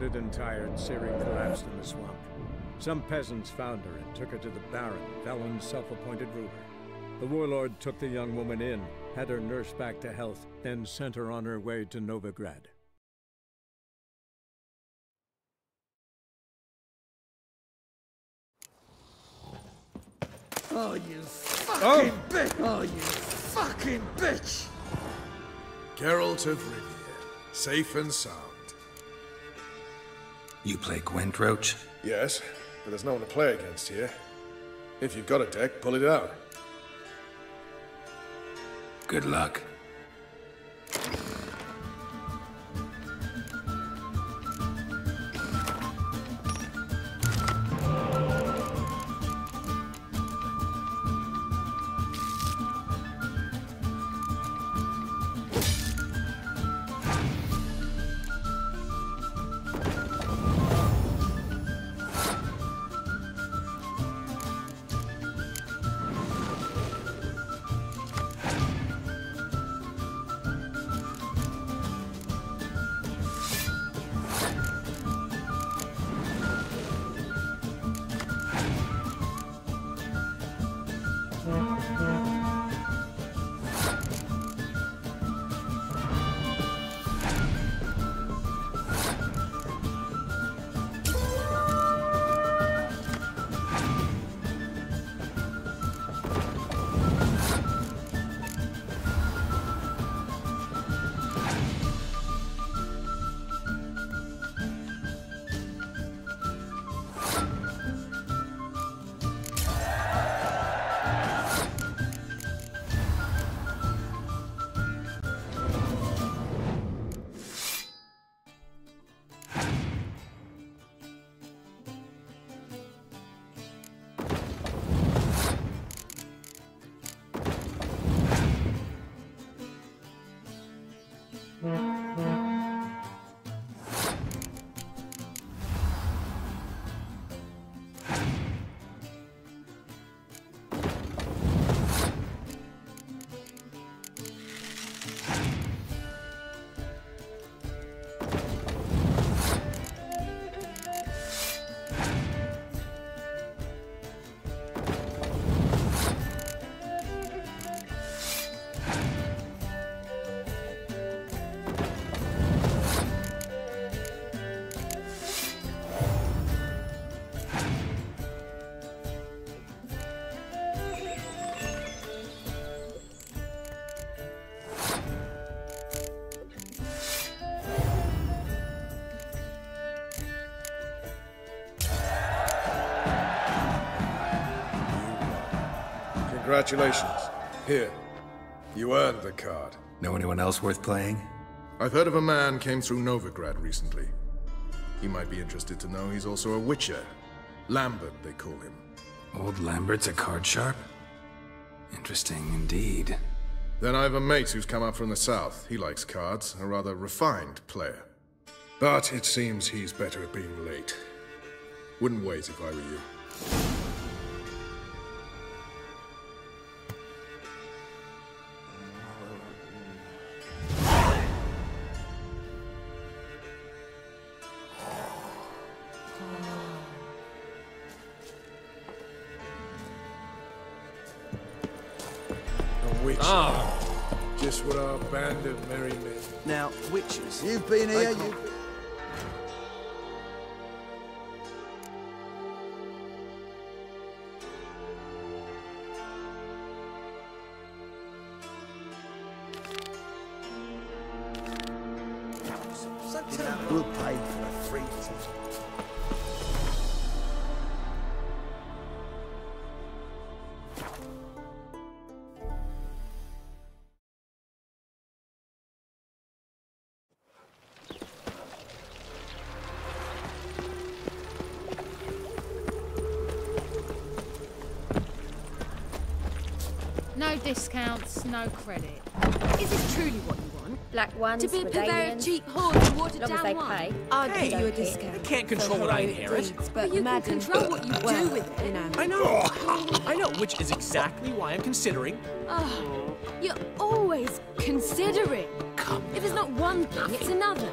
Wounded and tired, Ciri collapsed in the swamp. Some peasants found her and took her to the Baron, Velen's self-appointed ruler. The warlord took the young woman in, had her nursed back to health, then sent her on her way to Novigrad. Oh, you oh! fucking bitch! Oh, you fucking bitch! Geralt of Rivia, safe and sound. You play Gwent, Roach? Yes, but there's no one to play against here. If you've got a deck, pull it out. Good luck. Congratulations. Here. You earned the card. Know anyone else worth playing? I've heard of a man came through Novigrad recently. You might be interested to know he's also a witcher. Lambert, they call him. Old Lambert's a card sharp? Interesting indeed. Then I have a mate who's come up from the south. He likes cards, a rather refined player. But it seems he's better at being late. Wouldn't wait if I were you. You've been here, discounts, no credit. Is this truly what you want? Black ones, To be a purveyor of cheap whores and watered down they wine. pay. I'd Hey, give you a discount. I can't control for what I inherit. deeds, But But you can control what you do with it. You know. I know. I know, which is exactly why I'm considering. Oh, you're always considering. Come If it's not one thing, it's another.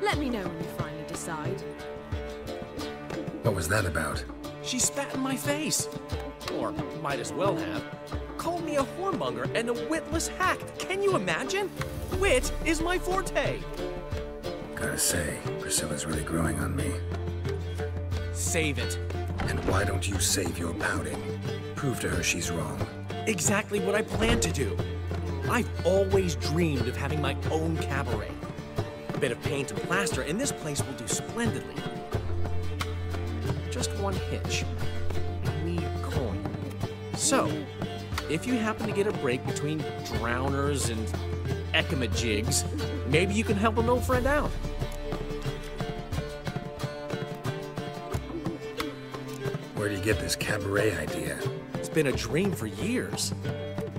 Let me know when you finally decide. What was that about? She spat in my face. Or might as well have. A whoremonger and a witless hack. Can you imagine? Wit is my forte. Gotta say, Priscilla's really growing on me. Save it. And why don't you save your pouting? Prove to her she's wrong. Exactly what I plan to do. I've always dreamed of having my own cabaret. A bit of paint and plaster, and this place will do splendidly. Just one hitch. I need coin. So, if you happen to get a break between drowners and ekamajigs, maybe you can help an old friend out. Where do you get this cabaret idea? It's been a dream for years.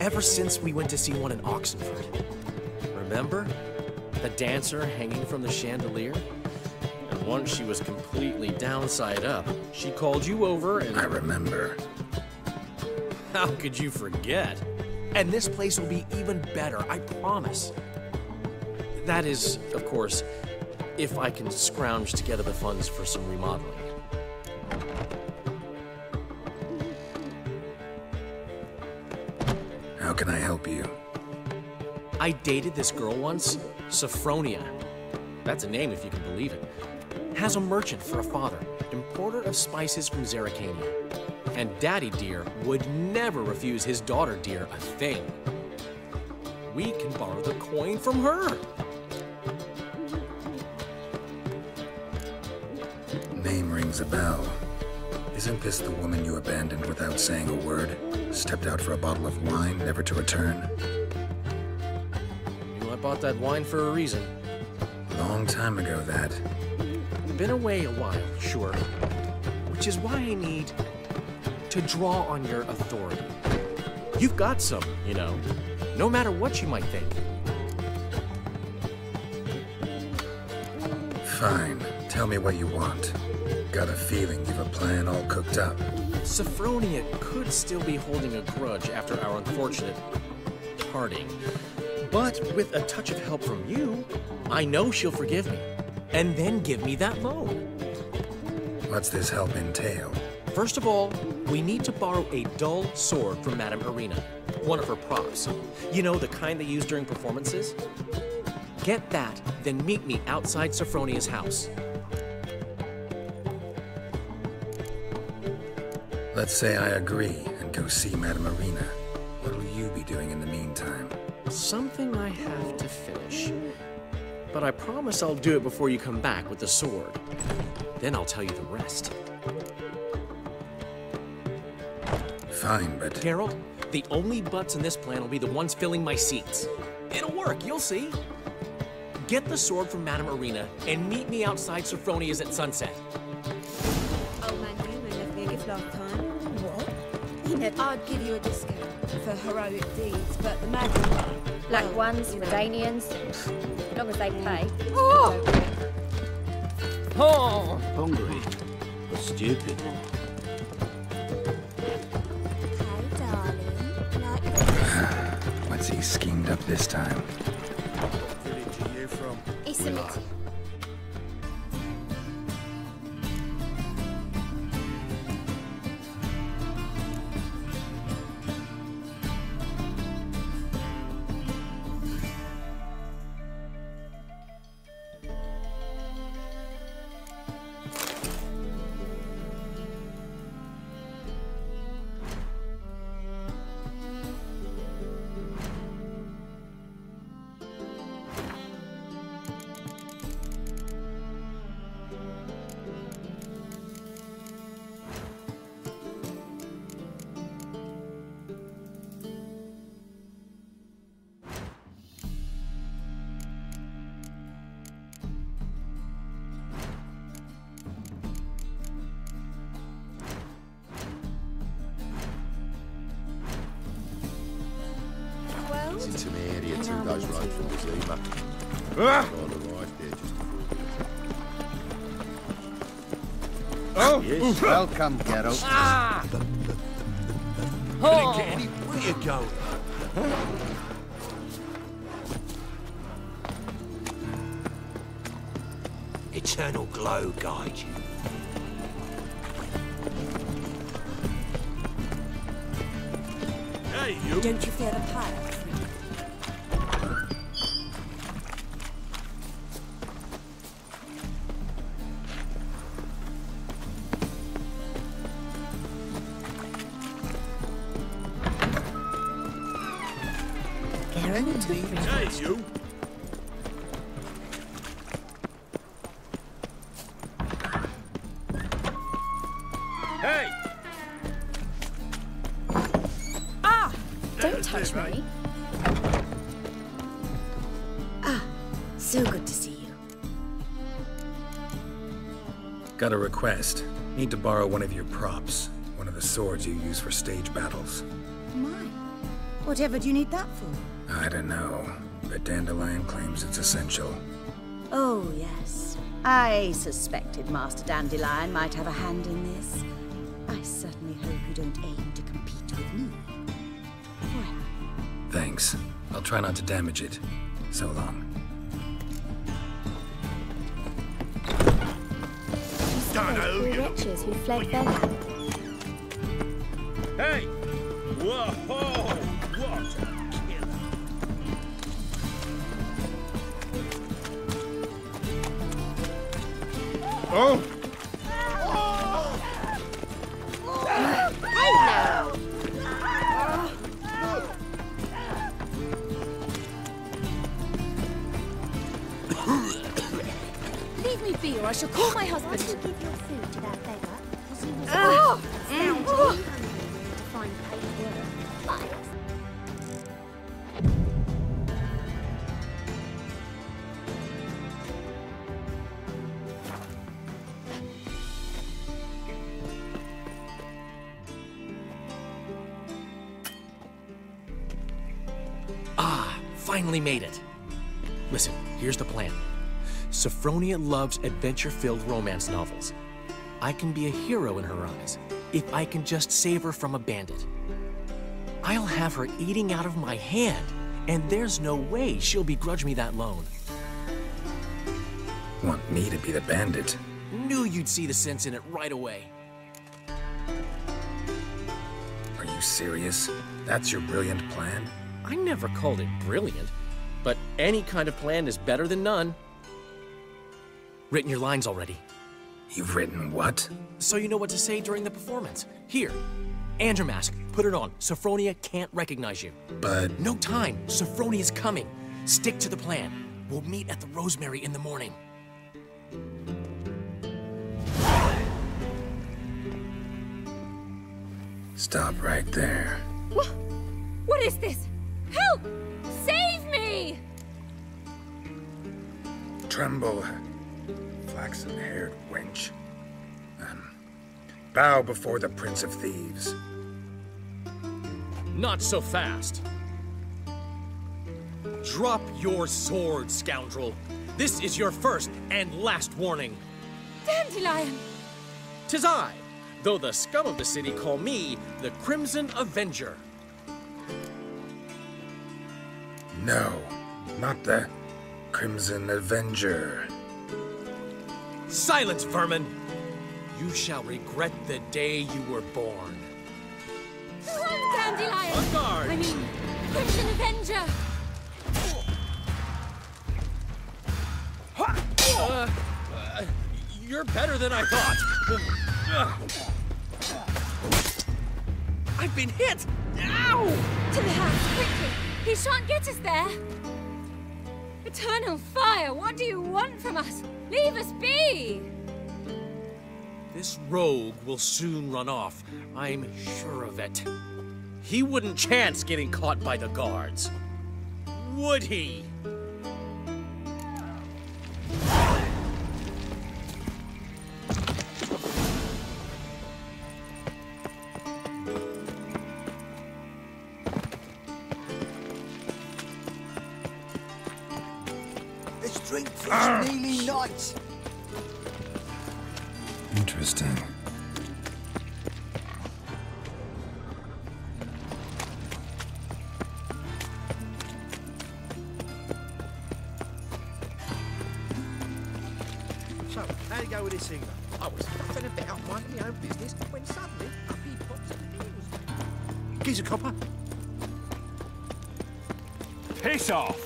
Ever since we went to see one in Oxenfurt. Remember? The dancer hanging from the chandelier? And once she was completely downside up, she called you over and. I remember. How could you forget? And this place will be even better, I promise. That is, of course, if I can scrounge together the funds for some remodeling. How can I help you? I dated this girl once, Sophronia. That's a name if you can believe it. Has a merchant for a father, importer of spices from Zerrikania. And Daddy Dear would never refuse his daughter Dear a thing. We can borrow the coin from her. Name rings a bell. Isn't this the woman you abandoned without saying a word? Stepped out for a bottle of wine, never to return? You know, I bought that wine for a reason. Long time ago, that. Been away a while, sure. Which is why I need to draw on your authority. You've got some, you know, no matter what you might think. Fine. Tell me what you want. Got a feeling you've a plan all cooked up. Sophronia could still be holding a grudge after our unfortunate parting. But with a touch of help from you, I know she'll forgive me. And then give me that loan. What's this help entail? First of all, we need to borrow a dull sword from Madame Irina, one of her props. You know, the kind they use during performances? Get that, then meet me outside Sophronia's house. Let's say I agree and go see Madame Irina. What'll you be doing in the meantime? Something I have to finish. But I promise I'll do it before you come back with the sword. Then I'll tell you the rest. Fine, but Geralt, the only butts in this plan will be the ones filling my seats. It'll work, you'll see. Get the sword from Madame Irina and meet me outside Sophronia's at sunset. Oh, Old man Newman left me a gift time. What? He. I'd give you a discount for heroic deeds, but the man. Black well, ones, you know. Redanians, as long as they pay. Oh! Oh! Hungry, but stupid. This time? Days road from the Zima. Ah! arrived there just Oh! Yes, welcome, Geralt. Didn't get any. Where you going? Eternal glow guide you. Hey, you! Don't you fear the pirates? Request. Need to borrow one of your props. One of the swords you use for stage battles. My. Whatever do you need that for? I don't know, but Dandelion claims it's essential. Oh, yes. I suspected Master Dandelion might have a hand in this. I certainly hope you don't aim to compete with me. Well, Thanks. I'll try not to damage it. So long. Three you! wretches who fled their land. Hey! Whoa! What a killer! Oh! Leave me be, or I shall call my husband. Sophronia loves adventure-filled romance novels. I can be a hero in her eyes if I can just save her from a bandit. I'll have her eating out of my hand, and there's no way she'll begrudge me that loan. Want me to be the bandit? Knew you'd see the sense in it right away. Are you serious? That's your brilliant plan? I never called it brilliant, but any kind of plan is better than none. Written your lines already, You've written what? so you know what to say during the performance. Here, and your mask. Put it on. Sophronia can't recognize you. But No time. Sophronia's coming. Stick to the plan. We'll meet at the Rosemary in the morning. stop right there. What? What is this? Help! Save me! Tremble, flaxen-haired wench. Um, bow before the Prince of Thieves. Not so fast. Drop your sword, scoundrel. This is your first and last warning. Dandelion! Tis I, though the scum of the city call me the Crimson Avenger. No, not the Crimson Avenger. Silence, vermin! You shall regret the day you were born. Run, Dandelion! On guard! I mean, Crimson Avenger! Uh, uh, you're better than I thought. I've been hit! Ow! To the house, quickly! He shan't get us there! Eternal fire, what do you want from us? Leave us be! This rogue will soon run off. I'm sure of it. He wouldn't chance getting caught by the guards. Would he? This drink feels really ah. Nice. Interesting. So, I'd go with this singer. I was fucking about minding my own business when suddenly up he pops and kneels. Gives a copper. Piss off!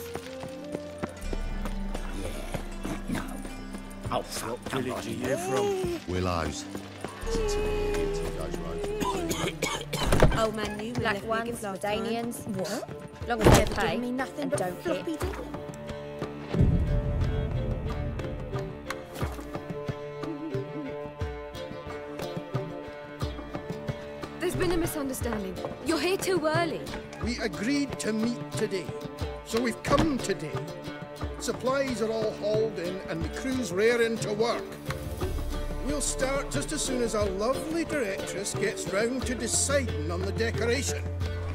Village are you from? Willows. Old man knew we Black ones, Wiggins. Redanians. What? Long as they pay did me nothing and but don't floppy hit. There's been a misunderstanding. You're here too early. We agreed to meet today, so we've come today. Supplies are all hauled in and the crew's raring to work. We'll start just as soon as our lovely directress gets round to deciding on the decoration.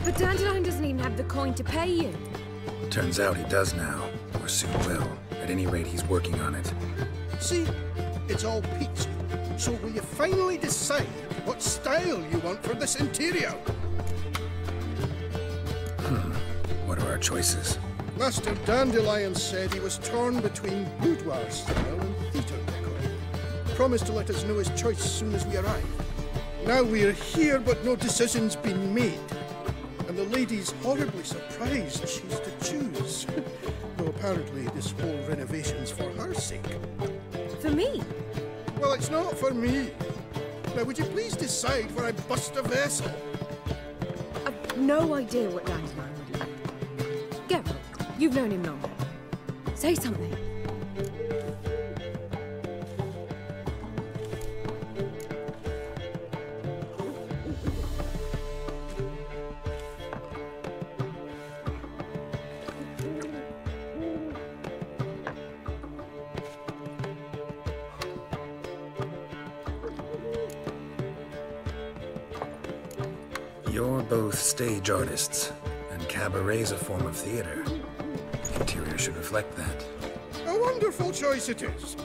But Dandelion doesn't even have the coin to pay you. Turns out he does now, or soon will. At any rate, he's working on it. See, it's all peachy. So will you finally decide what style you want for this interior? Hmm. What are our choices? Master Dandelion said he was torn between boudoir style and theatre decor. Promised to let us know his choice as soon as we arrive. Now we're here, but no decision's been made. And the lady's horribly surprised she's to choose. Though apparently this whole renovation's for her sake. For me? Well, it's not for me. Now, would you please decide where I bust a vessel? I've no idea what Dandelion would like. Geralt, you've known him long. Say something. You're both stage artists, and cabaret's a form of theater. The should reflect that. A wonderful choice it is.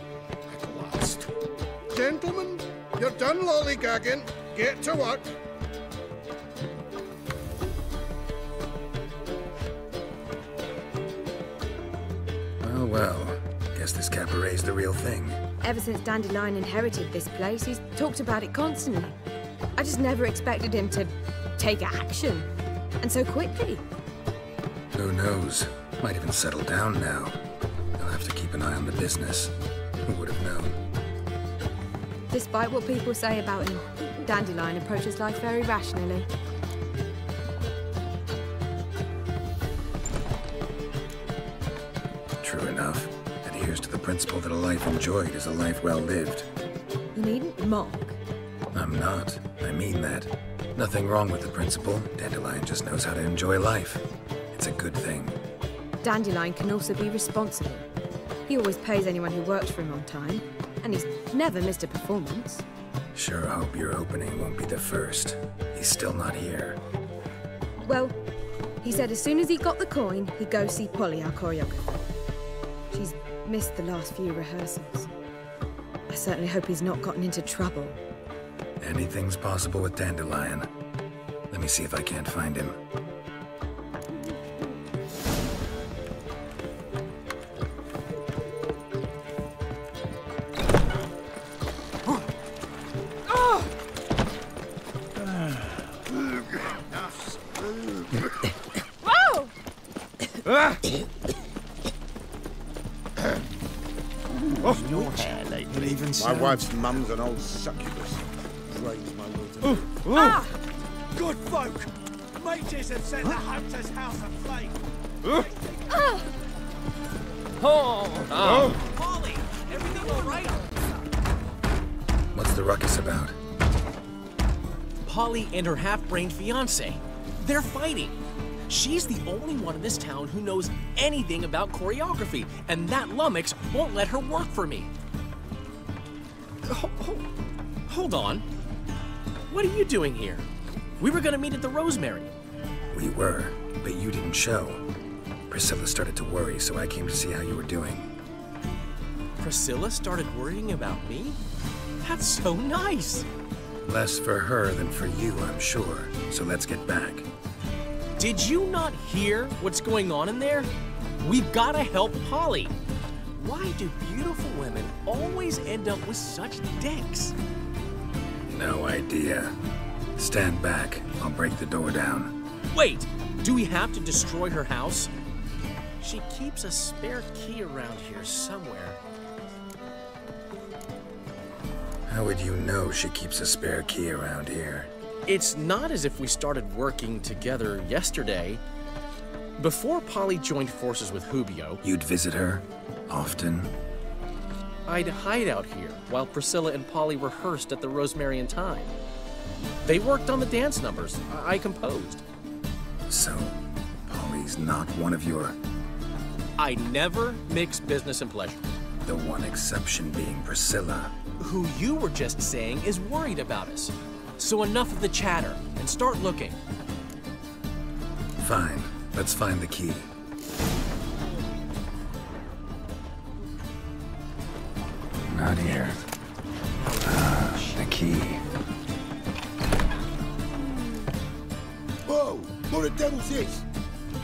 At last. Gentlemen, you're done lollygagging. Get to work. Well, well. Guess this cabaret's the real thing. Ever since Dandelion inherited this place, he's talked about it constantly. I just never expected him to take action. And so quickly. Who knows? Might even settle down now. He'll have to keep an eye on the business. Who would have known? Despite what people say about him, Dandelion approaches life very rationally. True enough. Adheres to the principle that a life enjoyed is a life well lived. You needn't mock. I'm not. I mean that. Nothing wrong with the principle. Dandelion just knows how to enjoy life. It's a good thing. Dandelion can also be responsible. He always pays anyone who works for him on time, and he's never missed a performance. Sure hope your opening won't be the first. He's still not here. Well, he said as soon as he got the coin, he'd go see Polly, our choreographer. She's missed the last few rehearsals. I certainly hope he's not gotten into trouble. Anything's possible with Dandelion. Let me see if I can't find him. My so. wife's mum's an old succubus. Drains my water. Ah! Good folk! Mages have set the hunter's house aflame. Ah! Oh! Oh. Polly! Everything all right? What's the ruckus about? Polly and her half-brained fiance. They're fighting. She's the only one in this town who knows anything about choreography, and that lummox won't let her work for me. Hold on. What are you doing here? We were gonna meet at the Rosemary. We were, but you didn't show. Priscilla started to worry, so I came to see how you were doing. Priscilla started worrying about me? That's so nice. Less for her than for you, I'm sure. So let's get back. Did you not hear what's going on in there? We've gotta help Polly. Why do beautiful women always end up with such dicks? No idea. Stand back. I'll break the door down. Wait! Do we have to destroy her house? She keeps a spare key around here somewhere. How would you know she keeps a spare key around here? It's not as if we started working together yesterday. Before Polly joined forces with Hubio, You'd visit her? Often? I'd hide out here while Priscilla and Polly rehearsed at the Rosemary and Thyme. They worked on the dance numbers I I composed. So, Polly's not one of your... I never mix business and pleasure. The one exception being Priscilla. Who you were just saying is worried about us. So enough of the chatter and start looking. Fine. Let's find the key. Not here. Ah, the key. Whoa! What the devil's this?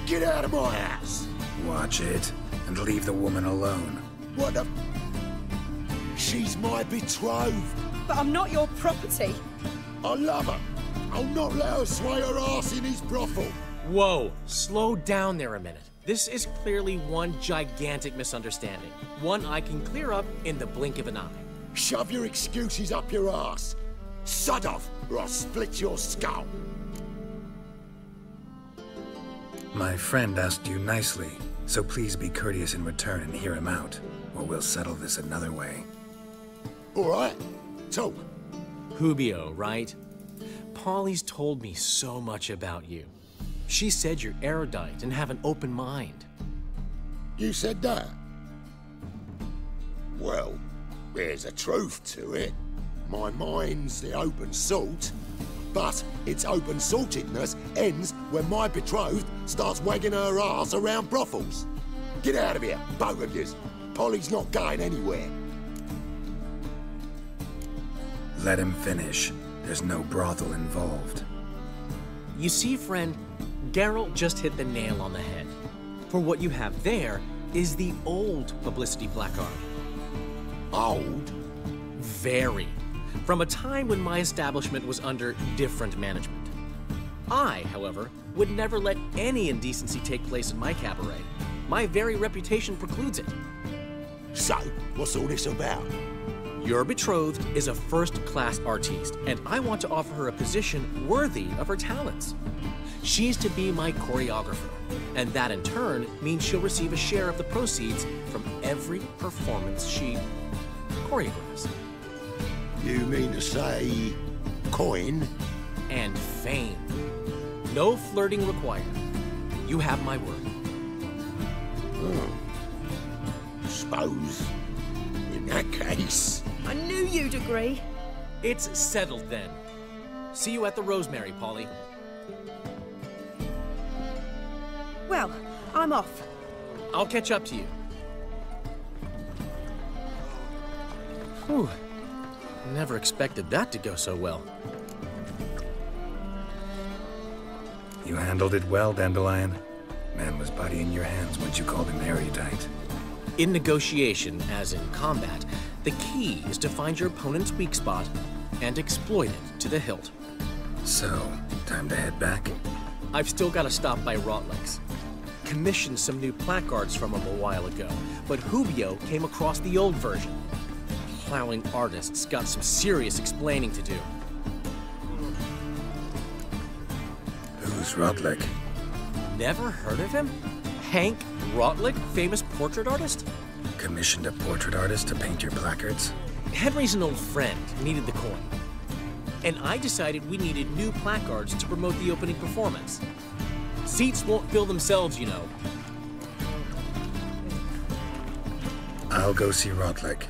Get out of my house! Watch it, and leave the woman alone. What the... She's my betrothed. But I'm not your property. I love her. I'll not let her sway her ass in his brothel. Whoa, slow down there a minute. This is clearly one gigantic misunderstanding. One I can clear up in the blink of an eye. Shove your excuses up your ass. Sod off, or I'll split your skull. My friend asked you nicely, so please be courteous in return and hear him out, or we'll settle this another way. All right, talk. Hubio, right? Polly's told me so much about you. She said you're erudite and have an open mind. You said that? Well, there's a truth to it. My mind's the open salt, but its open saltedness ends when my betrothed starts wagging her ass around brothels. Get out of here, both of yous. Polly's not going anywhere. Let him finish. There's no brothel involved. You see, friend, Geralt just hit the nail on the head. For what you have there is the old publicity placard. Old? Very. From a time when my establishment was under different management. I, however, would never let any indecency take place in my cabaret. My very reputation precludes it. So, what's all this about? Your betrothed is a first-class artiste, and I want to offer her a position worthy of her talents. She's to be my choreographer, and that in turn means she'll receive a share of the proceeds from every performance she choreographs. You mean to say... coin? And fame. No flirting required. You have my word. Hmm. Suppose, in that case... I knew you'd agree. It's settled then. See you at the Rosemary, Polly. Well, I'm off. I'll catch up to you. Whew. Never expected that to go so well. You handled it well, Dandelion. Man was body in your hands once you called him erudite. In negotiation, as in combat, the key is to find your opponent's weak spot and exploit it to the hilt. So, time to head back? I've still got to stop by Rotlegs. Commissioned some new placards from him a while ago, but Hubio came across the old version. Plowing artists got some serious explaining to do. Who's Rotlick? Never heard of him? Hank Rotlick, famous portrait artist? Commissioned a portrait artist to paint your placards? Henry's an old friend, needed the coin. And I decided we needed new placards to promote the opening performance. Seats won't fill themselves, you know. I'll go see Rotlick.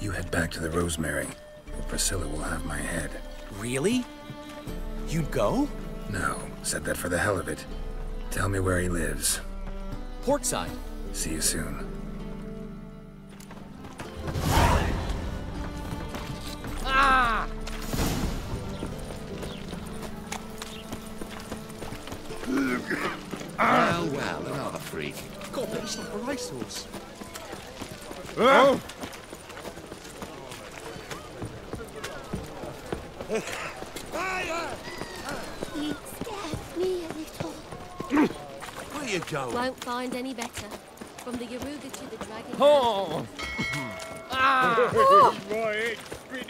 You head back to the Rosemary, or Priscilla will have my head. Really? You'd go? No, said that for the hell of it. Tell me where he lives. Portside. See you soon. Well, well, another freak. God, but he's like a racehorse. Oh! You scared me a little. Where you going? Won't find any better. From the Yaruga to the Dragon. Oh. Ah.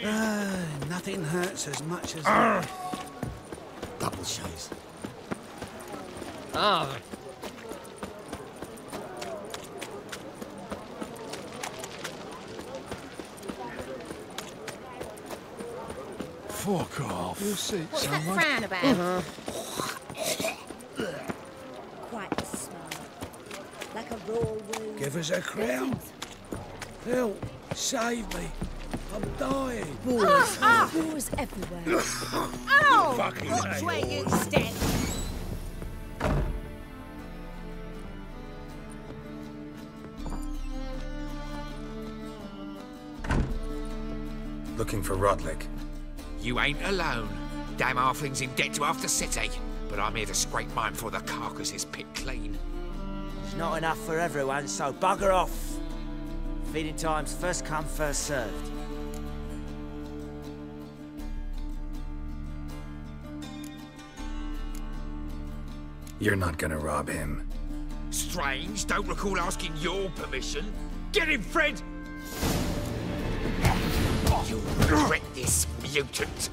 Ah, nothing hurts as much as Ah. Double chase. Ah. Fuck off. You see, What's that frown about? Uh-huh. Quite the smell. Like a raw wound. Give us a crown. Help! Save me! I'm dying. Boars. Ah, ah. Boars everywhere. Ow! Fucking Watch where you yours. Looking for Rodlick. You ain't alone. Damn halfling's in debt to half the city. But I'm here to scrape mine before the carcass is picked clean. It's not enough for everyone, so bugger off. Feeding time's first come, first served. You're not gonna rob him. Strange, don't recall asking your permission. Get him, Fred! Regret this, mutant.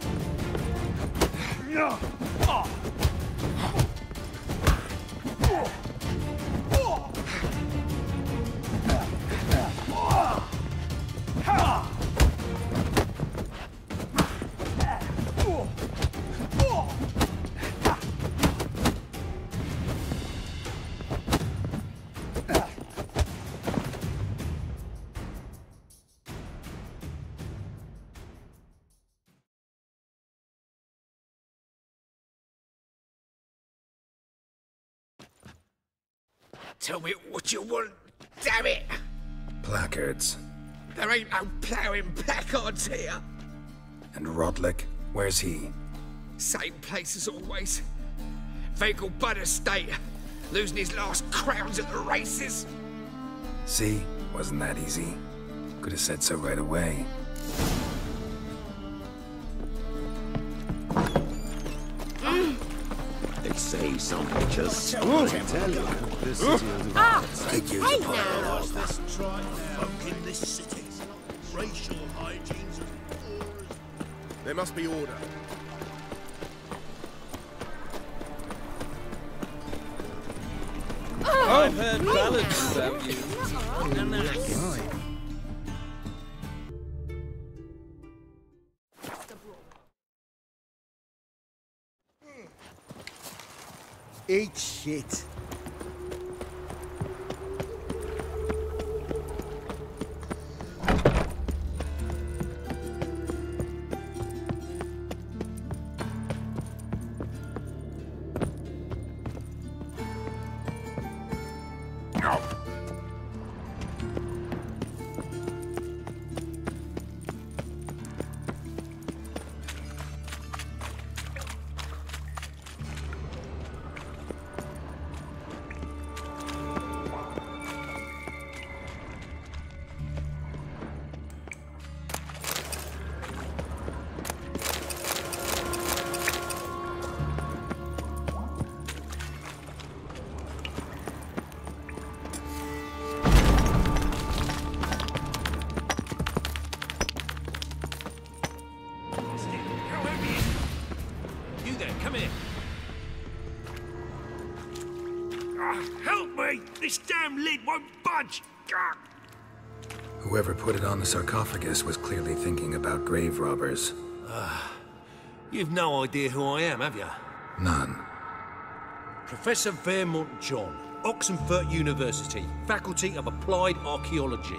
Tell me what you want, damn it! Placards. There ain't no ploughing placards here. And Rodlick, where's he? Same place as always. Vegelbud Estate. Losing his last crowns at the races. See? Wasn't that easy? Could have said so right away. Some pictures. Ooh. tell you, this Ooh. city is Ah, Take you hey now. Let's try folk in this city. Racial hygiene's There must be order. I've heard ballads about you. Eat shit. This damn lid won't budge! Whoever put it on the sarcophagus was clearly thinking about grave robbers. Ah, you've no idea who I am, have you? None. Professor Vermont John, Oxenfurt University, Faculty of Applied Archaeology.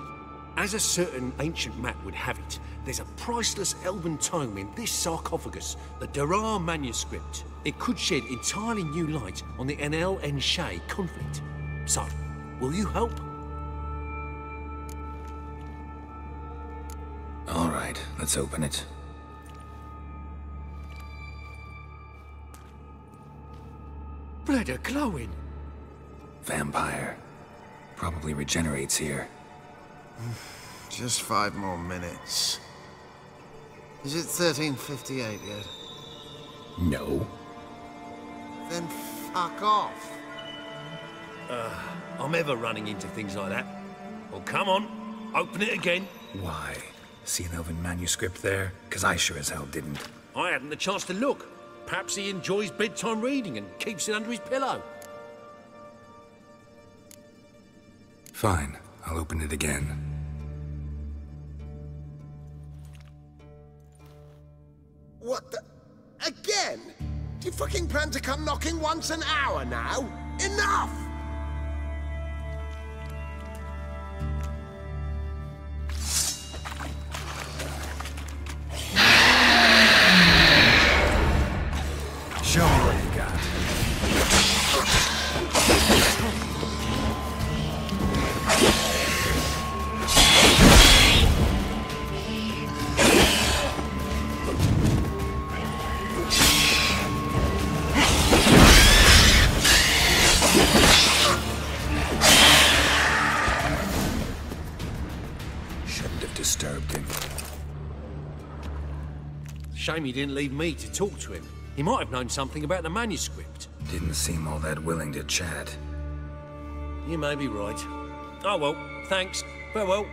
As a certain ancient map would have it, there's a priceless elven tome in this sarcophagus, the Durar manuscript. It could shed entirely new light on the Enel and Shay conflict. So, will you help? All right, let's open it. Blood are glowing. Vampire. Probably regenerates here. Just five more minutes. Is it 1358 yet? No. Then fuck off. Uh, I'm ever running into things like that. Well, come on, open it again. Why? See an elven manuscript there? Because I sure as hell didn't. I hadn't the chance to look. Perhaps he enjoys bedtime reading and keeps it under his pillow. Fine, I'll open it again. What the... Again? Do you fucking plan to come knocking once an hour now? Enough! Show me what you got. Shouldn't have disturbed him. Shame he didn't leave me to talk to him. He might have known something about the manuscript. Didn't seem all that willing to chat. You may be right. Oh well, thanks. Farewell.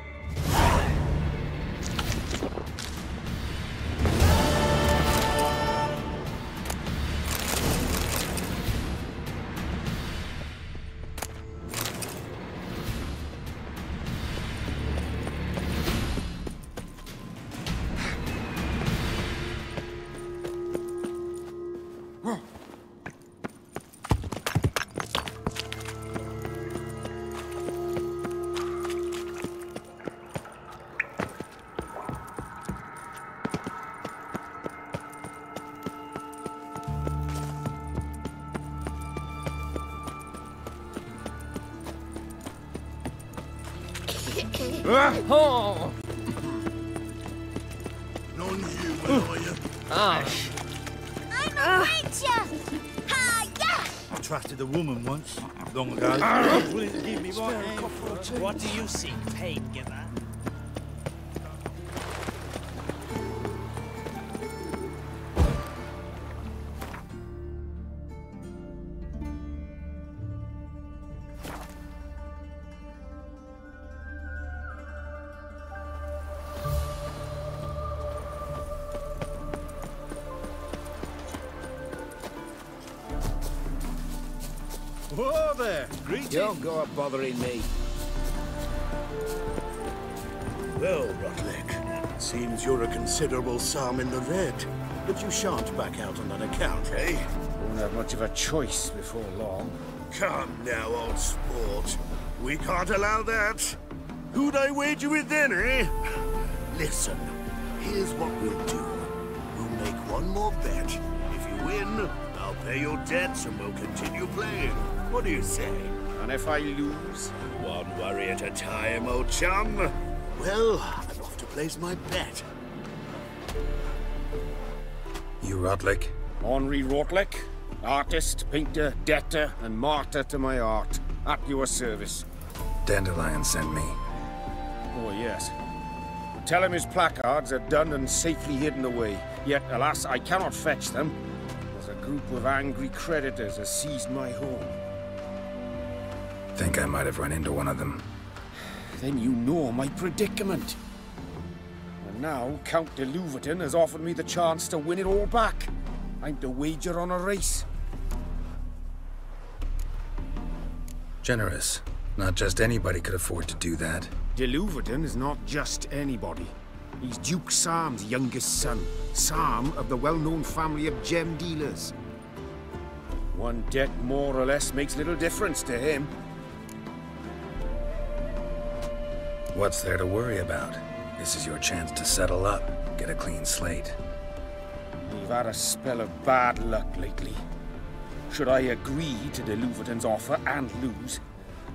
Oh! Non-human, are you? Ah. I'm a witcher! Ha, yeah! I trusted a woman once, long ago. Ah. willing to give me my Spare a hand. copper or two. What do you seek, pain giver? Don't go up bothering me. Well, Rutlick, seems you're a considerable sum in the red. But you shan't back out on that account, eh? Won't have much of a choice before long. Come now, old sport. We can't allow that. Who'd I wager with then, eh? Listen, here's what we'll do. We'll make one more bet. If you win, I'll pay your debts and we'll continue playing. What do you say? And if I lose? One worry at a time, old chum. Well, I'm off to place my bet. You Rodlick? Henri Rotlick, artist, painter, debtor, and martyr to my art. At your service. Dandelion sent me. Oh, yes. Tell him his placards are done and safely hidden away. Yet, alas, I cannot fetch them, as a group of angry creditors has seized my home. Think I might have run into one of them. Then you know my predicament. And now Count de Louverton has offered me the chance to win it all back. I'm to wager on a race. Generous. Not just anybody could afford to do that. De Louverton is not just anybody. He's Duke Sam's youngest son. Sam of the well-known family of gem dealers. One debt more or less makes little difference to him. What's there to worry about? This is your chance to settle up, get a clean slate. We've had a spell of bad luck lately. Should I agree to de Louverton's offer and lose,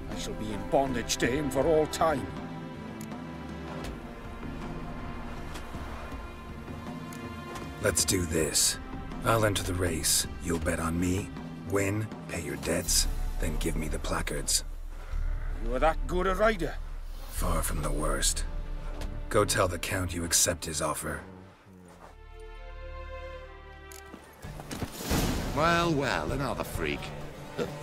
I shall be in bondage to him for all time. Let's do this. I'll enter the race. You'll bet on me, win, pay your debts, then give me the placards. You're that good a rider? Far from the worst. Go tell the Count you accept his offer. Well, well, another freak.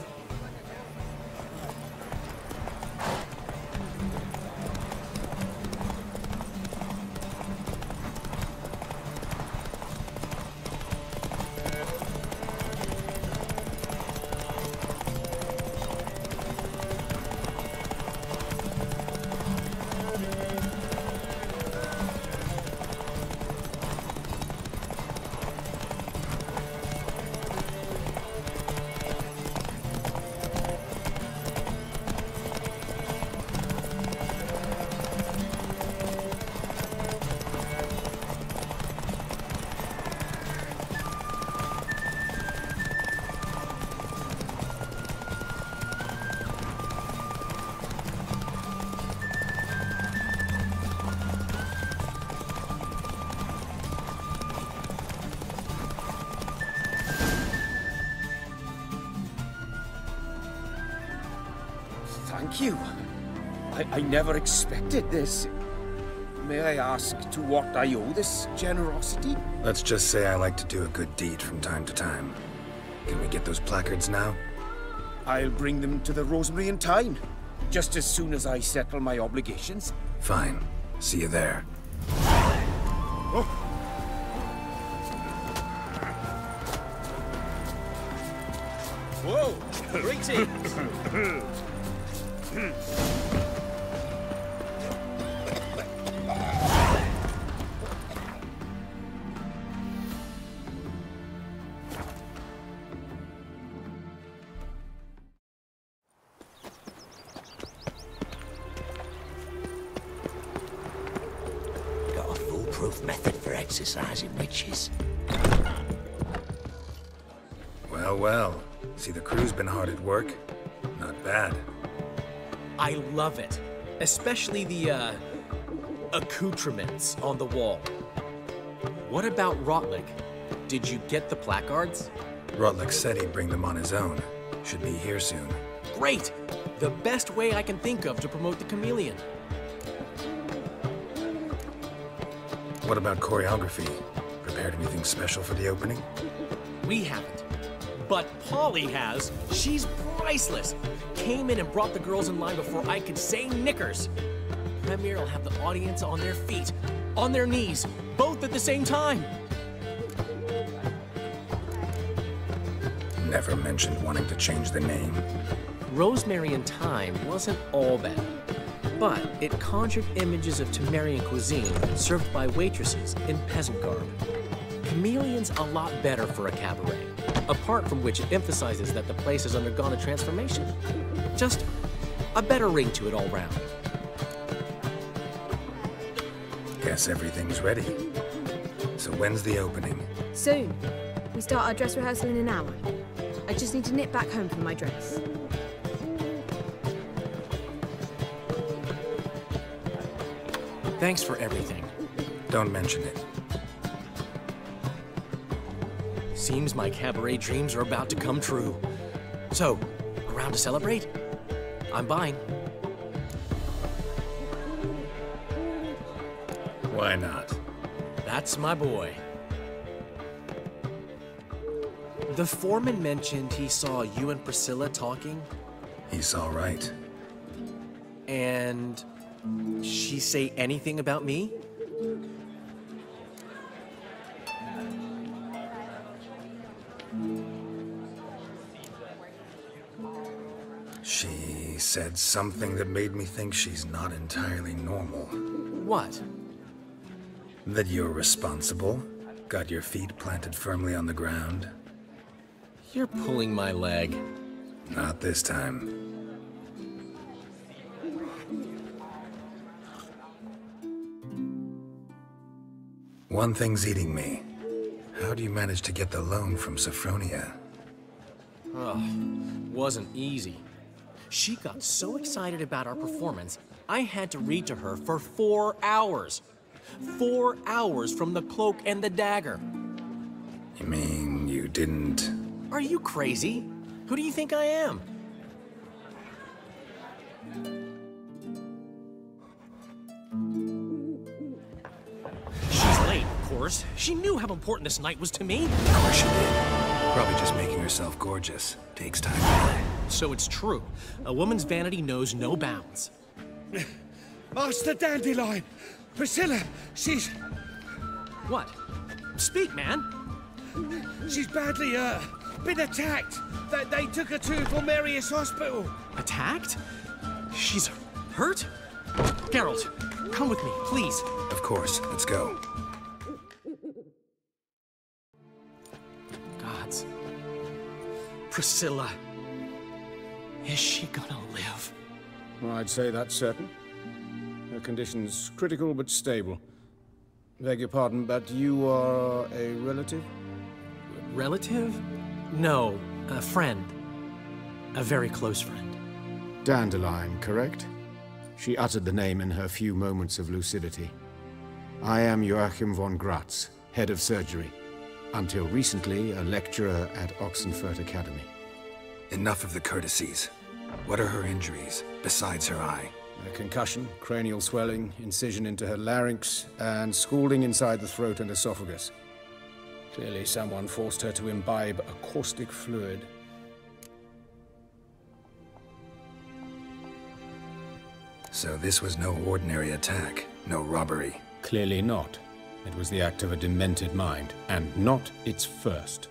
expected this. May I ask to what I owe this generosity? Let's just say I like to do a good deed from time to time. Can we get those placards now? I'll bring them to the Rosemary and Thyme, just as soon as I settle my obligations. Fine. See you there. See, the crew's been hard at work. Not bad. I love it. Especially the, uh, accoutrements on the wall. What about Rotlick? Did you get the placards? Rotlick said he'd bring them on his own. Should be here soon. Great! The best way I can think of to promote the chameleon. What about choreography? Prepared anything special for the opening? We haven't. But Polly has. She's priceless. Came in and brought the girls in line before I could say knickers. Premier will have the audience on their feet, on their knees, both at the same time. Never mentioned wanting to change the name. Rosemary and Thyme wasn't all bad, but it conjured images of Temerian cuisine served by waitresses in peasant garb. Chameleon's a lot better for a cabaret, apart from which it emphasizes that the place has undergone a transformation. Just a better ring to it all round. Guess everything's ready. So when's the opening? Soon. We start our dress rehearsal in an hour. I just need to nip back home for my dress. Thanks for everything. Don't mention it. Seems my cabaret dreams are about to come true. So, around to celebrate? I'm buying. Why not? That's my boy. The foreman mentioned he saw you and Priscilla talking, He's all right. and she say anything about me? She said something that made me think she's not entirely normal. What? That you're responsible, got your feet planted firmly on the ground. You're pulling my leg. Not this time. One thing's eating me. How do you manage to get the loan from Sophronia? Ugh, wasn't easy. She got so excited about our performance, I had to read to her for four hours. Four hours from the cloak and the dagger. You mean you didn't? Are you crazy? Who do you think I am? She's late, of course. She knew how important this night was to me. Of course she did. Probably just making herself gorgeous. Takes time. So it's true. A woman's vanity knows no bounds. Master Dandelion! Priscilla, she's... What? Speak, man. She's badly, uh, been attacked. They, they took her to Vulmerius Hospital. Attacked? She's hurt? Geralt, come with me, please. Of course. Let's go. Gods. Priscilla. Is she gonna live? Well, I'd say that's certain. Her condition's critical but stable. Beg your pardon, but you are a relative? Relative? No, a friend. A very close friend. Dandelion, correct? She uttered the name in her few moments of lucidity. I am Joachim von Gratz, head of surgery. Until recently, a lecturer at Oxenfurt Academy. Enough of the courtesies. What are her injuries, besides her eye? A concussion, cranial swelling, incision into her larynx, and scalding inside the throat and esophagus. Clearly someone forced her to imbibe a caustic fluid. So this was no ordinary attack, no robbery. Clearly not. It was the act of a demented mind, and not its first.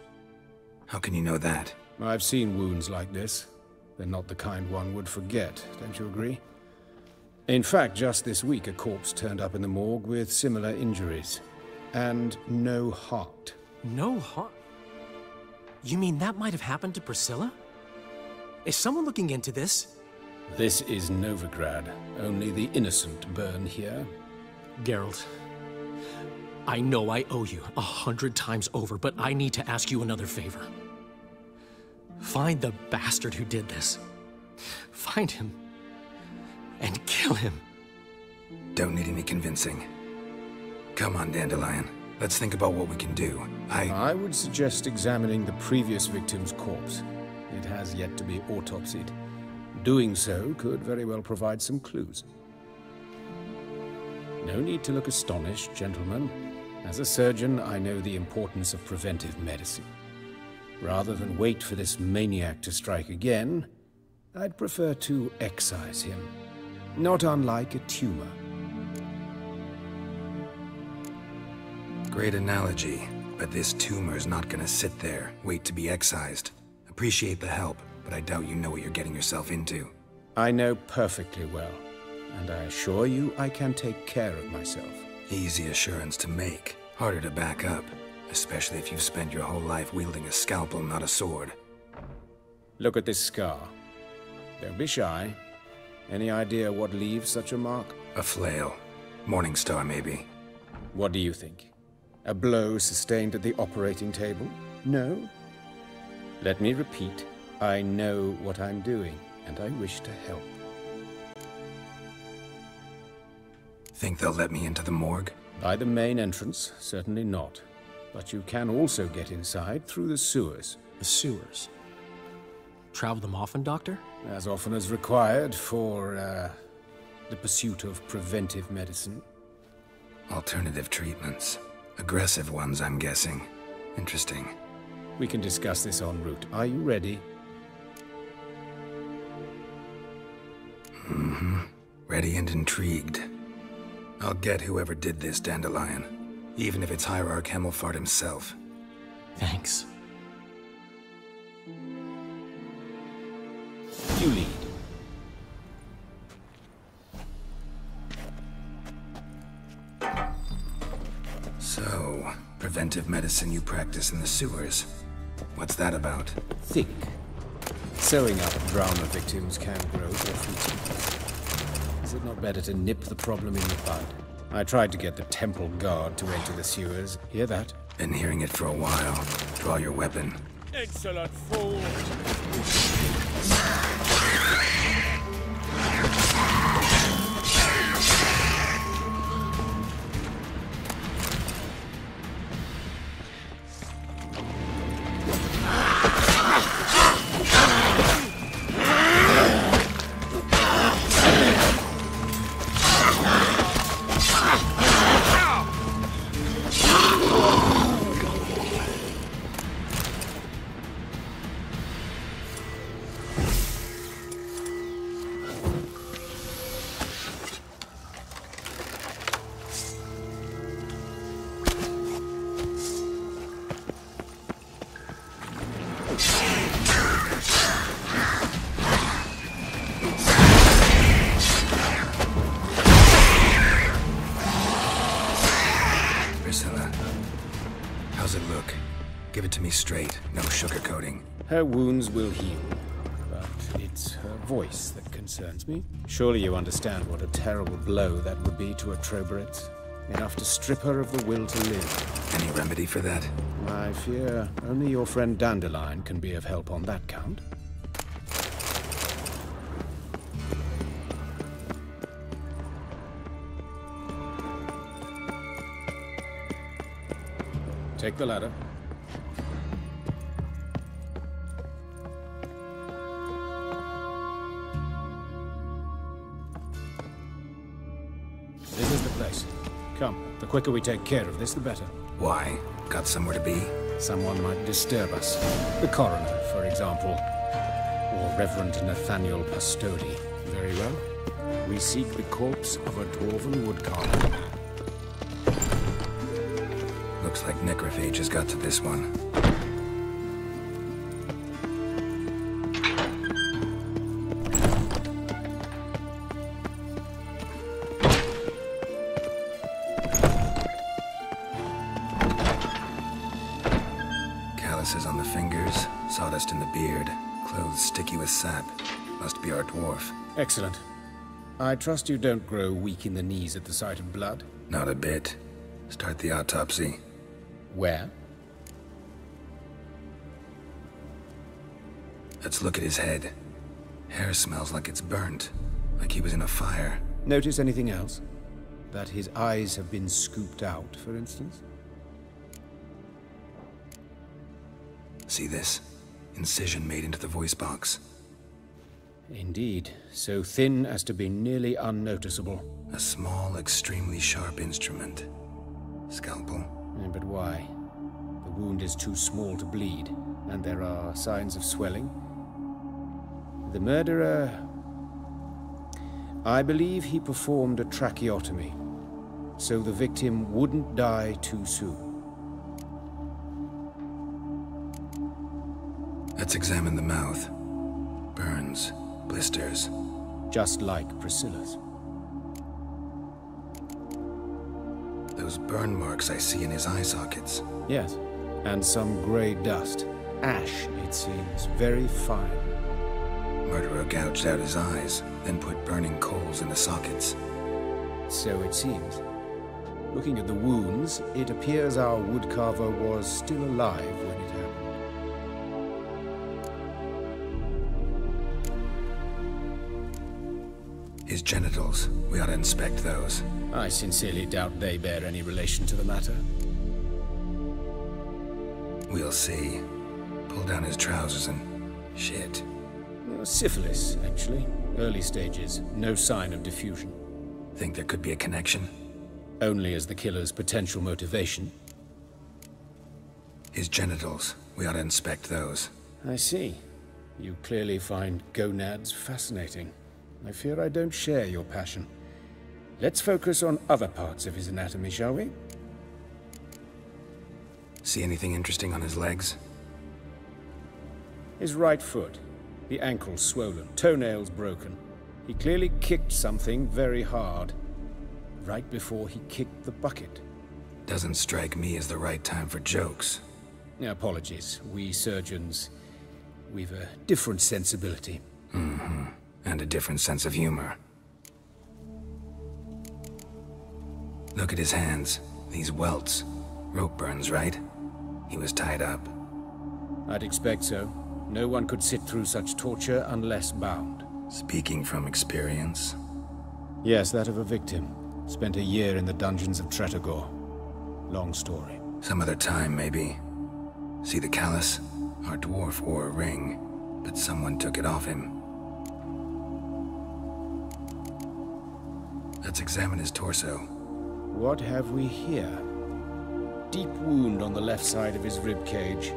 How can you know that? I've seen wounds like this. They're not the kind one would forget, don't you agree? In fact, just this week a corpse turned up in the morgue with similar injuries. And no heart. No heart? You mean that might have happened to Priscilla? Is someone looking into this? This is Novigrad. Only the innocent burn here. Geralt, I know I owe you a hundred times over, but I need to ask you another favor. Find the bastard who did this. Find him. And kill him. Don't need any convincing. Come on, Dandelion. Let's think about what we can do. I... I would suggest examining the previous victim's corpse. It has yet to be autopsied. Doing so could very well provide some clues. No need to look astonished, gentlemen. As a surgeon, I know the importance of preventive medicine. Rather than wait for this maniac to strike again, I'd prefer to excise him. Not unlike a tumor. Great analogy, but this tumor's not gonna sit there, wait to be excised. Appreciate the help, but I doubt you know what you're getting yourself into. I know perfectly well, and I assure you I can take care of myself. Easy assurance to make, harder to back up, especially if you've spent your whole life wielding a scalpel, not a sword. Look at this scar. Don't be shy. Any idea what leaves such a mark? A flail. Morningstar, maybe. What do you think? A blow sustained at the operating table? No? Let me repeat. I know what I'm doing, and I wish to help. Think they'll let me into the morgue? By the main entrance, certainly not. But you can also get inside through the sewers. The sewers? Travel them often, Doctor? As often as required for, uh, the pursuit of preventive medicine. Alternative treatments. Aggressive ones, I'm guessing. Interesting. We can discuss this en route. Are you ready? Mm-hmm. Ready and intrigued. I'll get whoever did this, Dandelion. Even if it's Hierarch Hemmelfart himself. Thanks. You lead. So, preventive medicine you practice in the sewers. What's that about? Think. Sewing up drama victims can grow awfully Is it not better to nip the problem in the bud? I tried to get the temple guard to enter the sewers. Hear that? Been hearing it for a while. Draw your weapon. Excellent fool! Her wounds will heal, but it's her voice that concerns me. Surely you understand what a terrible blow that would be to a trouvère. Enough to strip her of the will to live. Any remedy for that? I fear only your friend Dandelion can be of help on that count. Take the ladder. Quicker we take care of this, the better. Why? Got somewhere to be? Someone might disturb us. The coroner, for example. Or Reverend Nathaniel Pastodi. Very well. We seek the corpse of a dwarven woodcarver. Looks like necrophage has got to this one. Excellent. I trust you don't grow weak in the knees at the sight of blood. Not a bit. Start the autopsy. Where? Let's look at his head. Hair smells like it's burnt, like he was in a fire. Notice anything else? That his eyes have been scooped out, for instance? See this? Incision made into the voice box. Indeed, so thin as to be nearly unnoticeable. A small, extremely sharp instrument. Scalpel. Eh, But why? The wound is too small to bleed, and there are signs of swelling. The murderer... I believe he performed a tracheotomy, so the victim wouldn't die too soon. Let's examine the mouth. Burns, blisters. Just like Priscilla's. Those burn marks I see in his eye sockets. Yes, and some grey dust. Ash, it seems, very fine. Murderer gouged out his eyes, then put burning coals in the sockets. So it seems. Looking at the wounds, it appears our woodcarver was still alive when His genitals. We ought to inspect those. I sincerely doubt they bear any relation to the matter. We'll see. Pull down his trousers and... shit. Syphilis, actually. Early stages. No sign of diffusion. Think there could be a connection? Only as the killer's potential motivation. His genitals. We ought to inspect those. I see. You clearly find gonads fascinating. I fear I don't share your passion. Let's focus on other parts of his anatomy, shall we? See anything interesting on his legs? His right foot. The ankle swollen, toenails broken. He clearly kicked something very hard. Right before he kicked the bucket. Doesn't strike me as the right time for jokes. Apologies. We surgeons, we've a different sensibility. Mm-hmm. And a different sense of humor. Look at his hands. These welts. Rope burns, right? He was tied up. I'd expect so. No one could sit through such torture unless bound. Speaking from experience? Yes, that of a victim. Spent a year in the dungeons of Tretogor. Long story. Some other time, maybe. See the callus? Our dwarf wore a ring, but someone took it off him. Let's examine his torso. What have we here? Deep wound on the left side of his rib cage,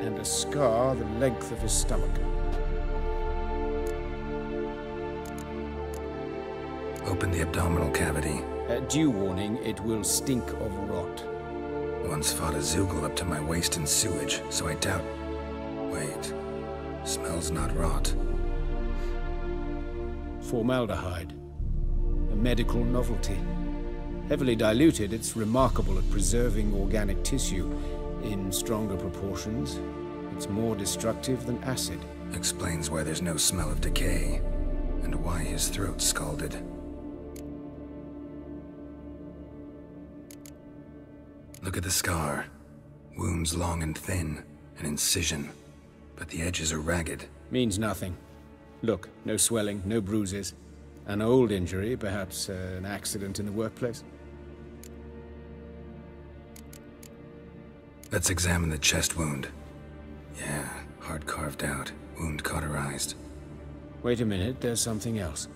and a scar the length of his stomach. Open the abdominal cavity. At due warning, it will stink of rot. Once fought a Zeugl up to my waist in sewage, so I doubt... Wait. Smells not rot. Formaldehyde. Medical novelty. Heavily diluted, it's remarkable at preserving organic tissue. In stronger proportions, it's more destructive than acid. Explains why there's no smell of decay, and why his throat scalded. Look at the scar. Wounds long and thin, an incision. But the edges are ragged. Means nothing. Look, no swelling, no bruises. An old injury, perhaps uh, an accident in the workplace? Let's examine the chest wound. Yeah, heart carved out, wound cauterized. Wait a minute, there's something else.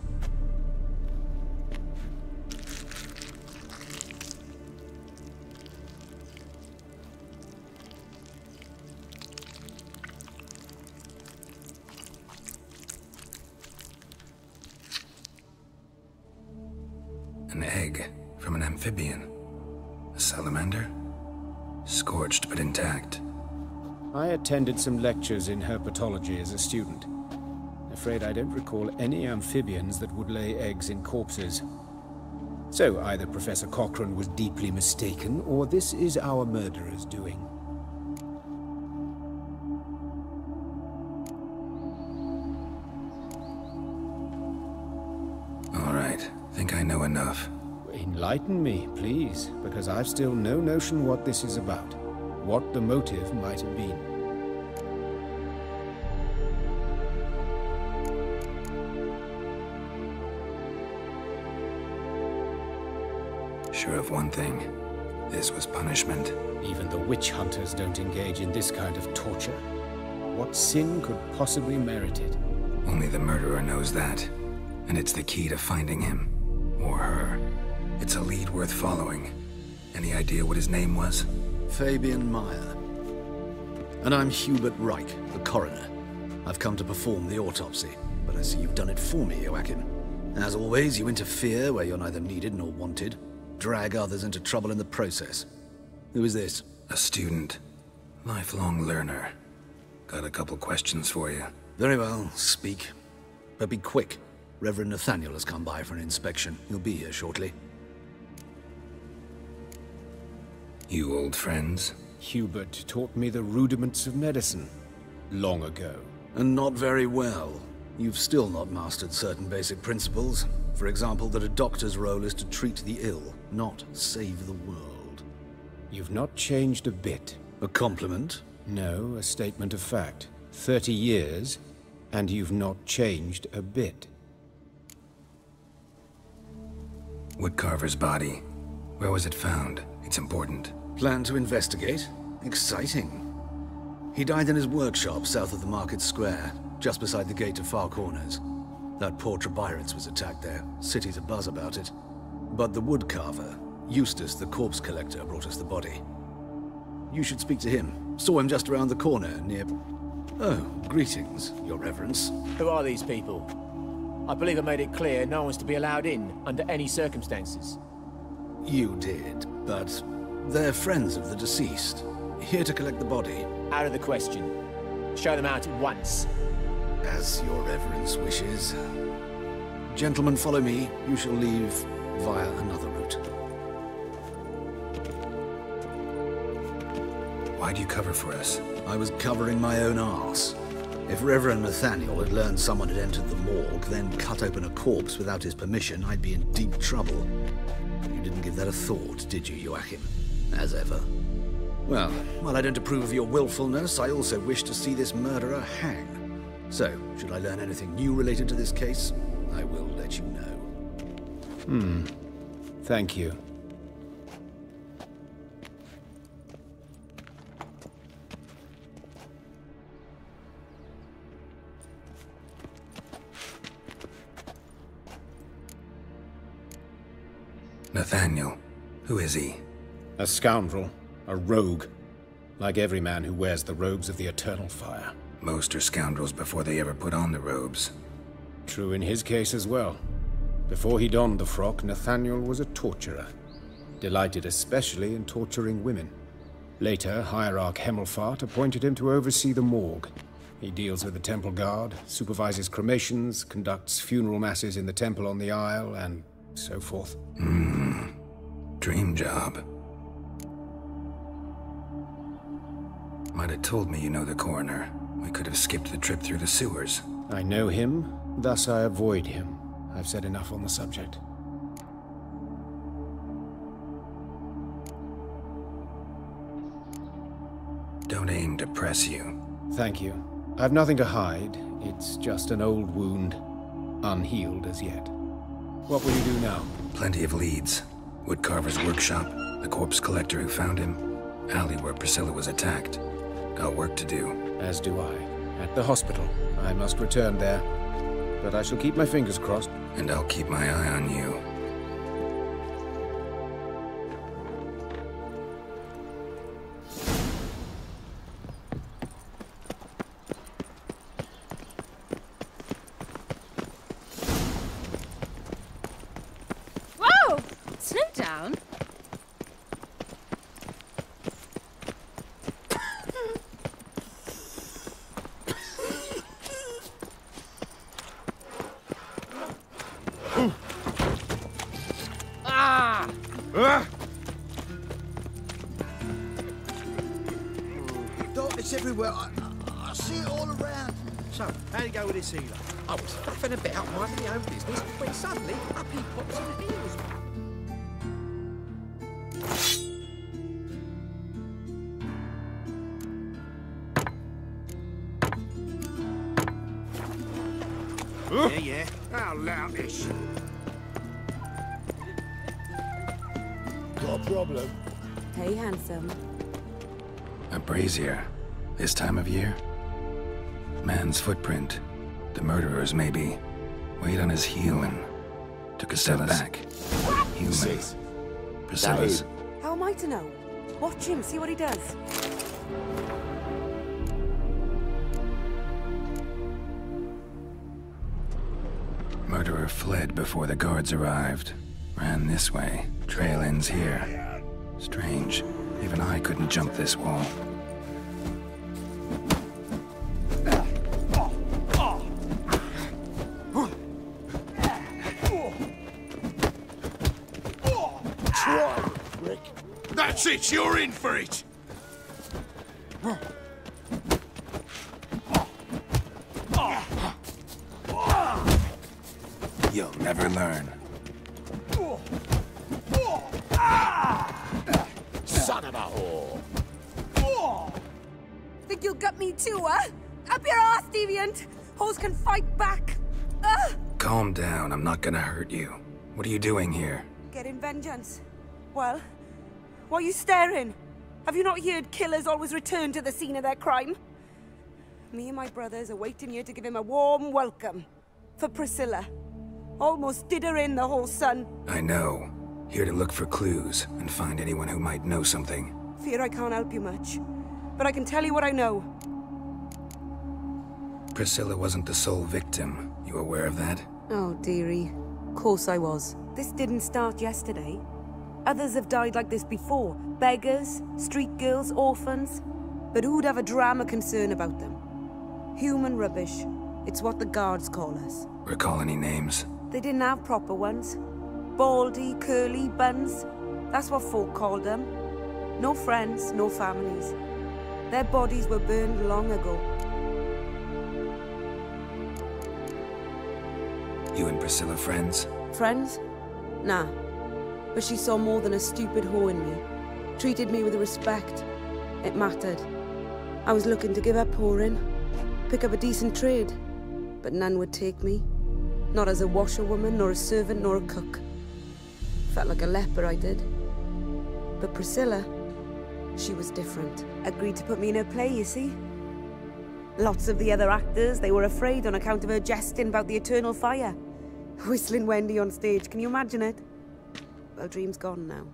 Attended some lectures in herpetology as a student. Afraid I don't recall any amphibians that would lay eggs in corpses. So either Professor Cochrane was deeply mistaken, or this is our murderer's doing. All right, think I know enough. Enlighten me, please, because I've still no notion what this is about. What the motive might have been. Sure of one thing. This was punishment. Even the witch hunters don't engage in this kind of torture. What sin could possibly merit it? Only the murderer knows that. And it's the key to finding him. Or her. It's a lead worth following. Any idea what his name was? Fabian Meyer. And I'm Hubert Rejk, the coroner. I've come to perform the autopsy, but I see you've done it for me, Joachim. As always, you interfere where you're neither needed nor wanted. Drag others into trouble in the process. Who is this? A student. Lifelong learner. Got a couple questions for you. Very well, speak. But be quick. Reverend Nathaniel has come by for an inspection. He'll be here shortly. You old friends? Hubert taught me the rudiments of medicine. Long ago. And not very well. You've still not mastered certain basic principles. For example, that a doctor's role is to treat the ill, not save the world. You've not changed a bit. A compliment? No, a statement of fact. Thirty years, and you've not changed a bit. Woodcarver's body. Where was it found? It's important. Plan to investigate? Exciting. He died in his workshop south of the market square, just beside the gate to Far Corners. That poor Trebirans was attacked there. City's abuzz about it. But the woodcarver, Eustace the corpse collector, brought us the body. You should speak to him. Saw him just around the corner near... Oh, greetings, your reverence. Who are these people? I believe I made it clear no one's to be allowed in under any circumstances. You did, but they're friends of the deceased. Here to collect the body. Out of the question. Show them out at once. As your reverence wishes. Gentlemen, follow me. You shall leave via another route. Why do you cover for us? I was covering my own arse. If Reverend Nathaniel had learned someone had entered the morgue, then cut open a corpse without his permission, I'd be in deep trouble. You didn't give that a thought, did you, Joachim? As ever. Well, while I don't approve of your willfulness, I also wish to see this murderer hang. So, should I learn anything new related to this case, I will let you know. Hmm. Thank you. Nathaniel. Who is he? A scoundrel. A rogue. Like every man who wears the robes of the Eternal Fire. Most are scoundrels before they ever put on the robes. True in his case as well. Before he donned the frock, Nathaniel was a torturer. Delighted especially in torturing women. Later, Hierarch Hemmelfart appointed him to oversee the morgue. He deals with the temple guard, supervises cremations, conducts funeral masses in the temple on the Isle, and so forth. Hmm. Dream job. Might have told me you know the coroner. We could have skipped the trip through the sewers. I know him, thus I avoid him. I've said enough on the subject. Don't aim to press you. Thank you. I've nothing to hide. It's just an old wound, unhealed as yet. What will you do now? Plenty of leads. Woodcarver's workshop, the corpse collector who found him, alley where Priscilla was attacked. Got work to do. As do I. At the hospital. I must return there. But I shall keep my fingers crossed. And I'll keep my eye on you. Fled before the guards arrived. Ran this way. Trail ends here. Strange. Even I couldn't jump this wall. That's it, you're in for it! Never learn. Son of a whore. Think you'll gut me too, huh? Up your ass, deviant! Hoes can fight back! Ah! Calm down, I'm not gonna hurt you. What are you doing here? Getting vengeance. Well, why are you staring? Have you not heard killers always return to the scene of their crime? Me and my brothers are waiting here to give him a warm welcome. For Priscilla. Almost did her in, the whole son. I know. Here to look for clues and find anyone who might know something. Fear I can't help you much. But I can tell you what I know. Priscilla wasn't the sole victim. You aware of that? Oh, dearie. Of course I was. This didn't start yesterday. Others have died like this before. Beggars, street girls, orphans. But who'd have a drama concern about them? Human rubbish. It's what the guards call us. Recall any names? They didn't have proper ones. Baldy, curly, buns. That's what folk called them. No friends, no families. Their bodies were burned long ago. You and Priscilla friends? Friends? Nah. But she saw more than a stupid whore in me. Treated me with respect. It mattered. I was looking to give up whoring. Pick up a decent trade. But none would take me. Not as a washerwoman, nor a servant, nor a cook. Felt like a leper, I did. But Priscilla, she was different. Agreed to put me in her play, you see? Lots of the other actors, they were afraid on account of her jesting about the eternal fire. Whistling Wendy on stage, can you imagine it? Well, dream's gone now.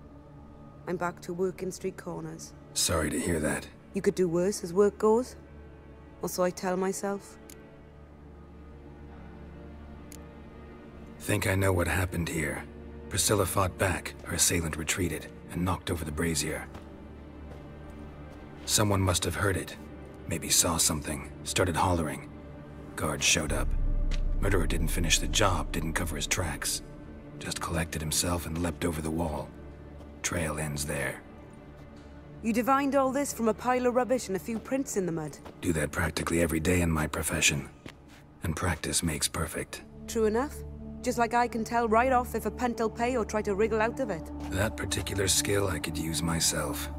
I'm back to working street corners. Sorry to hear that. You could do worse as work goes. Or so I tell myself. Think I know what happened here. Priscilla fought back, her assailant retreated, and knocked over the brazier. Someone must have heard it. Maybe saw something, started hollering. Guards showed up. Murderer didn't finish the job, didn't cover his tracks. Just collected himself and leapt over the wall. Trail ends there. You divined all this from a pile of rubbish and a few prints in the mud. Do that practically every day in my profession. And practice makes perfect. True enough. Just like I can tell right off if a punt'll pay or try to wriggle out of it. That particular skill I could use myself.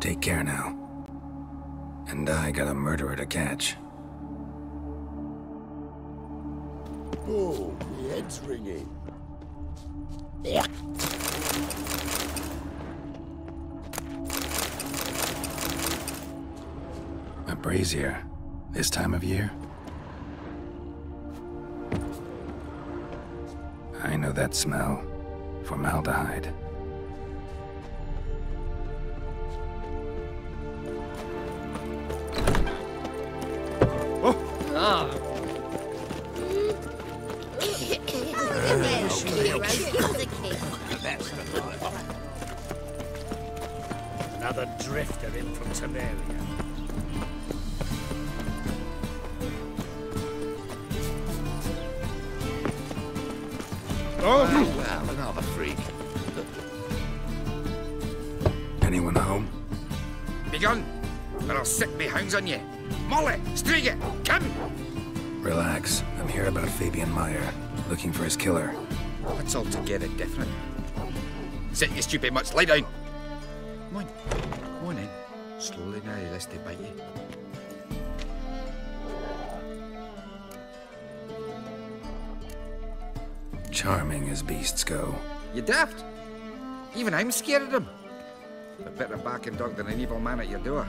Take care now. And I got a murderer to catch. Oh, my head's ringing. Yeah. A brazier. This time of year? I know that smell. Formaldehyde. Stupid mutts, lie down. Come on, come on in. Slowly now, lest they bite you. Charming as beasts go. You daft? Even I'm scared of them. A better barking dog than an evil man at your door.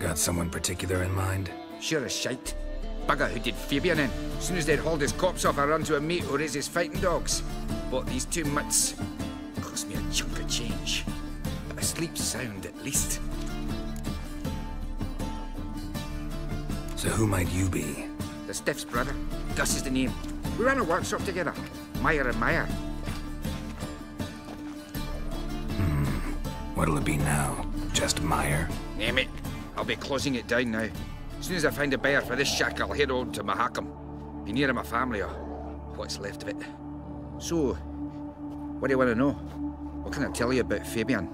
Got someone particular in mind? Sure as shite. Bugger who did Fabian in. As soon as they'd hauled his corpse off, I run to a mate who raises fighting dogs. Bought these two mutts. Change. I sleep sound at least. So who might you be? The Stiff's brother. Gus is the name. We ran a workshop together. Meyer and Meyer. Hmm. What'll it be now? Just Meyer? Name it. I'll be closing it down now. As soon as I find a buyer for this shack, I'll head on to Mahakam. Be near my family or what's left of it. So, what do you want to know? What can I tell you about Fabian?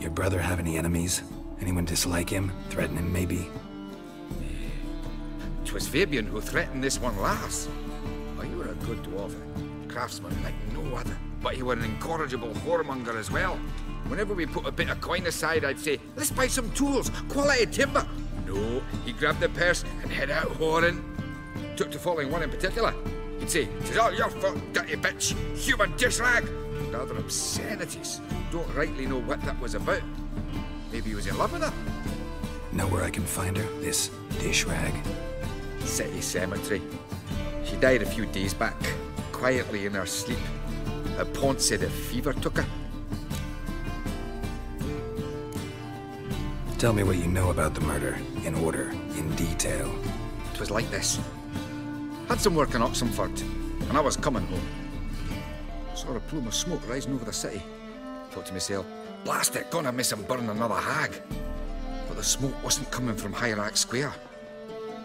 Your brother have any enemies? Anyone dislike him? Threaten him, maybe? Twas Fabian who threatened this one last. Oh, you were a good dwarf. Craftsman like no other. But you were an incorrigible whoremonger as well. Whenever we put a bit of coin aside, I'd say, let's buy some tools, quality timber. No, he grabbed the purse and head out whoring. Took to following one in particular. Say, tis all your fault, dirty bitch, human dish rag. Rather obscenities. Don't rightly know what that was about. Maybe he was in love with her. Know where I can find her? This dish rag? City Cemetery. She died a few days back, quietly in her sleep. Her pont said a fever took her. Tell me what you know about the murder, in order, in detail. It was like this. Had some work in Oxenfurt, and I was coming home. Saw a plume of smoke rising over the city. Thought to myself, blast it, gonna miss and burn another hag. But the smoke wasn't coming from Hierarch Square.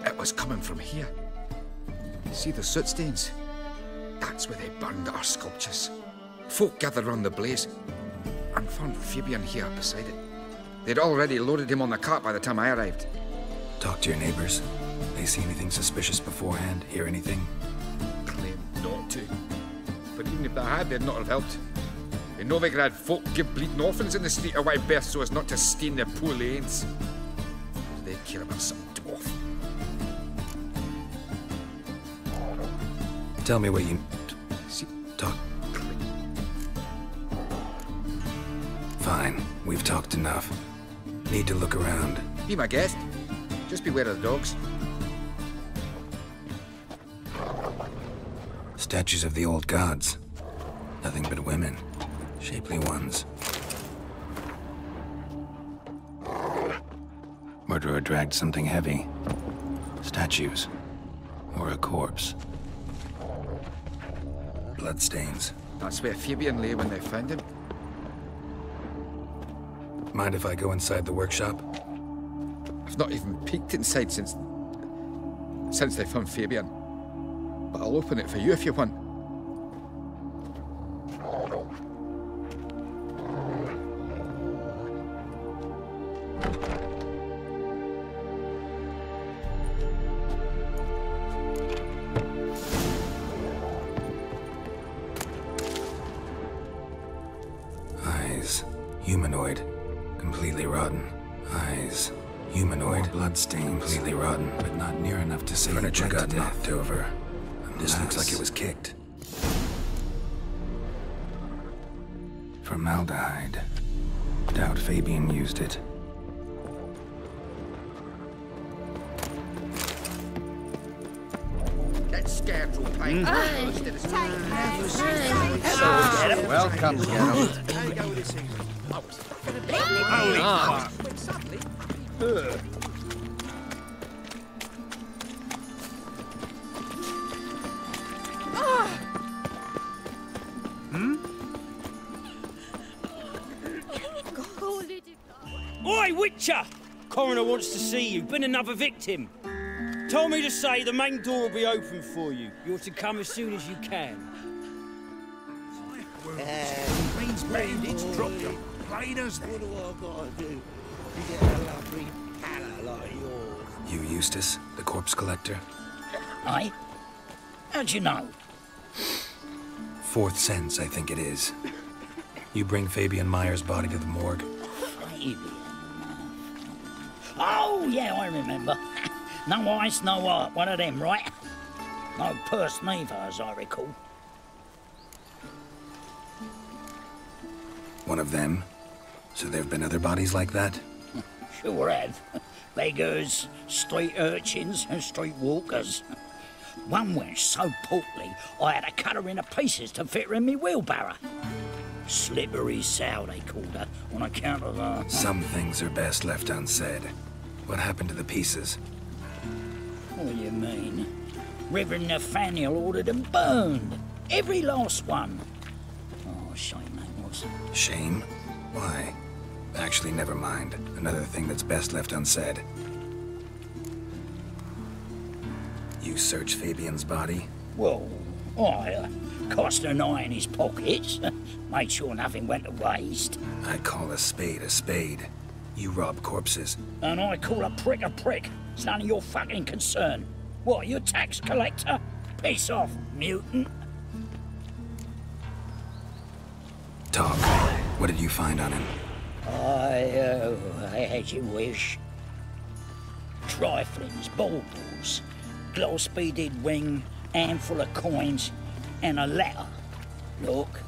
It was coming from here. See the soot stains? That's where they burned our sculptures. Folk gathered round the blaze and found Fabian here beside it. They'd already loaded him on the cart by the time I arrived. Talk to your neighbors. They see anything suspicious beforehand? Hear anything? Claimed not to. But even if they had, they'd not have helped. In Novigrad, folk give bleeding orphans in the street a wide berth so as not to stain their poor lanes. They care about some dwarf. Tell me where you... See, Talk. Fine. We've talked enough. Need to look around. be my guest. Just beware of the dogs. Statues of the old gods. Nothing but women. Shapely ones. Murderer dragged something heavy. Statues. Or a corpse. Bloodstains. That's where Fabian lay when they found him. Mind if I go inside the workshop? I've not even peeked inside since... since they found Fabian. But I'll open it for you if you want. Oi, Witcher! Coroner wants to see you. Been another victim. Told me to say the main door will be open for you. You're to come as soon as you can. Means bandits drop you. Plain as that. What do I gotta do to get a lovely palla like yours? You, Eustace, the corpse collector? I? How'd you know? Fourth sense, I think it is. You bring Fabian Meyer's body to the morgue. Fabian. Oh, yeah, I remember. no ice, no heart. One of them, right? No purse neither, as I recall. One of them? So there have been other bodies like that? Sure have. Beggars, street urchins, and street walkers. One went so portly, I had to cut her into pieces to fit her in me wheelbarrow. Slippery sow, they called her, on account of her. Some things are best left unsaid. What happened to the pieces? What do you mean? Reverend Nathaniel ordered them burned. Every last one. Oh, shame that was. Shame? Why? Actually, never mind. Another thing that's best left unsaid. You search Fabian's body? Well, I uh, cast an eye in his pockets, made sure nothing went to waste. I call a spade a spade. You rob corpses. And I call a prick a prick. It's none of your fucking concern. What, you a tax collector? Piss off, mutant. Talk. What did you find on him? I, uh, as you wish. Triflings, baubles, gloss beaded ring, handful of coins, and a letter. Look,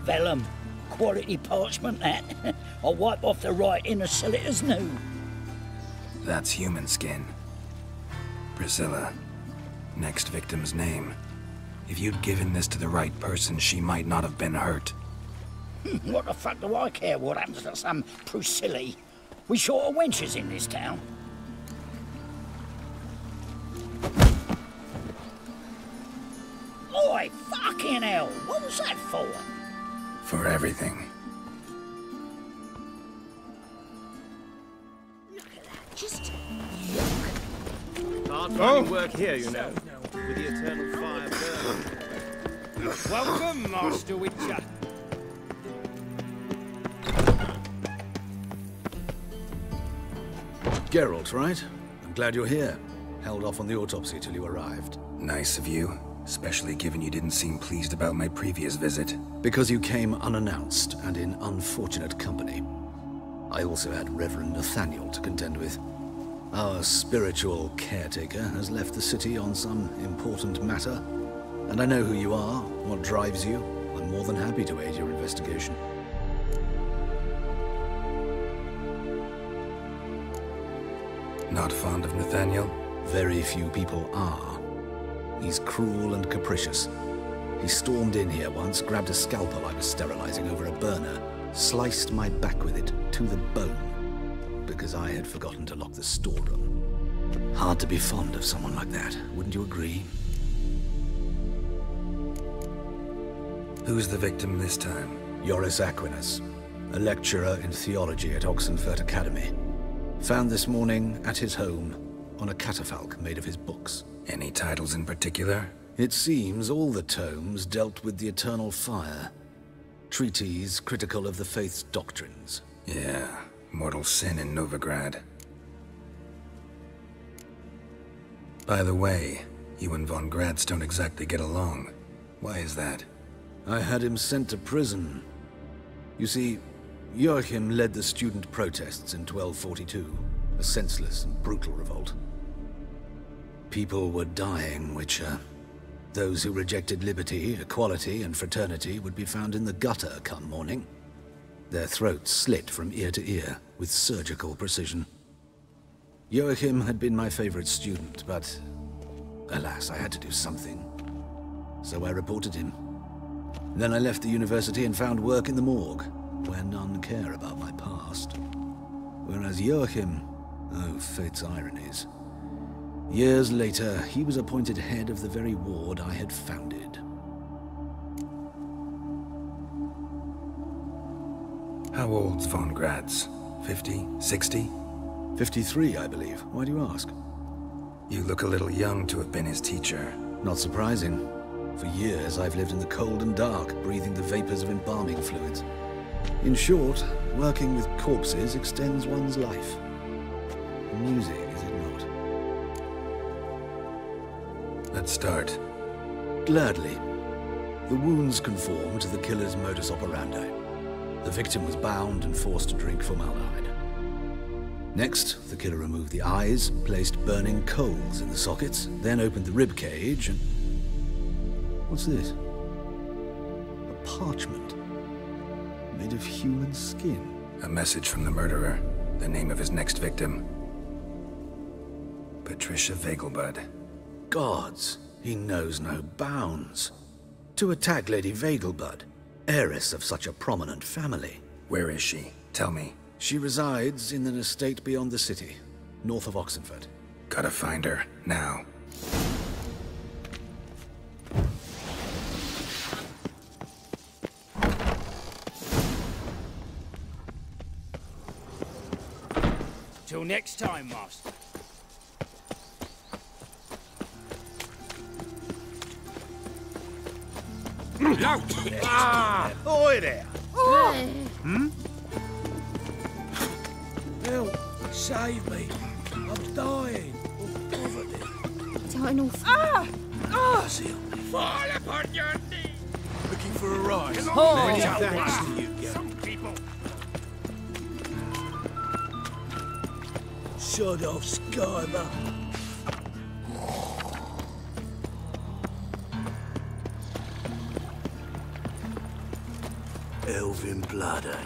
vellum, quality parchment that. I'll wipe off the writing and sell it as new. That's human skin. Priscilla. Next victim's name. If you'd given this to the right person, she might not have been hurt. Hmm, what the fuck do I care what happens to some Priscilla? We short of wenches in this town. Oi, fucking hell! What was that for? For everything. Just Hard finding Oh. work here, you know, with the eternal fire burning. Welcome, Master Witcher. Geralt, right? I'm glad you're here. Held off on the autopsy till you arrived. Nice of you. Especially given you didn't seem pleased about my previous visit. Because you came unannounced and in unfortunate company. I also had Reverend Nathaniel to contend with. Our spiritual caretaker has left the city on some important matter. And I know who you are, what drives you. I'm more than happy to aid your investigation. Not fond of Nathaniel? Very few people are. He's cruel and capricious. He stormed in here once, grabbed a scalpel I was sterilizing over a burner, sliced my back with it to the bone, because I had forgotten to lock the storeroom. Hard to be fond of someone like that, wouldn't you agree? Who's the victim this time? Joris Aquinas, a lecturer in theology at Oxenfurt Academy. Found this morning at his home on a catafalque made of his books. Any titles in particular? It seems all the tomes dealt with the eternal fire. Treatise critical of the faith's doctrines. Yeah, mortal sin in Novigrad. By the way, you and von Gratz don't exactly get along. Why is that? I had him sent to prison. You see, Joachim led the student protests in 1242, a senseless and brutal revolt. People were dying, Witcher. Those who rejected liberty, equality, and fraternity would be found in the gutter come morning. Their throats slit from ear to ear with surgical precision. Joachim had been my favorite student, but alas, I had to do something. So I reported him. Then I left the university and found work in the morgue, where none care about my past. Whereas Joachim, oh, fate's ironies. Years later, he was appointed head of the very ward I had founded. How old's von Gratz? 50? 60? 53, I believe. Why do you ask? You look a little young to have been his teacher. Not surprising. For years, I've lived in the cold and dark, breathing the vapors of embalming fluids. In short, working with corpses extends one's life. Music, is it not? Let's start. Gladly. The wounds conform to the killer's modus operandi. The victim was bound and forced to drink formaldehyde. Next, the killer removed the eyes, placed burning coals in the sockets, then opened the rib cage and... What's this? A parchment. Made of human skin. A message from the murderer. The name of his next victim. Patricia Vegelbud. Gods, he knows no bounds. To attack Lady Vegelbud, heiress of such a prominent family. Where is she? Tell me. She resides in an estate beyond the city, north of Oxenfurt. Gotta find her, now. Till next time, Master. No! ah! Oi there! Oh. Hmm? Help! Save me! I'm dying of poverty. Dying off. Ah! Ah! Fall upon your knees! Looking for a rise. Oh. Many thanks to you, Gary. Some people. Shut off, Skylar. Elvin blood, eh?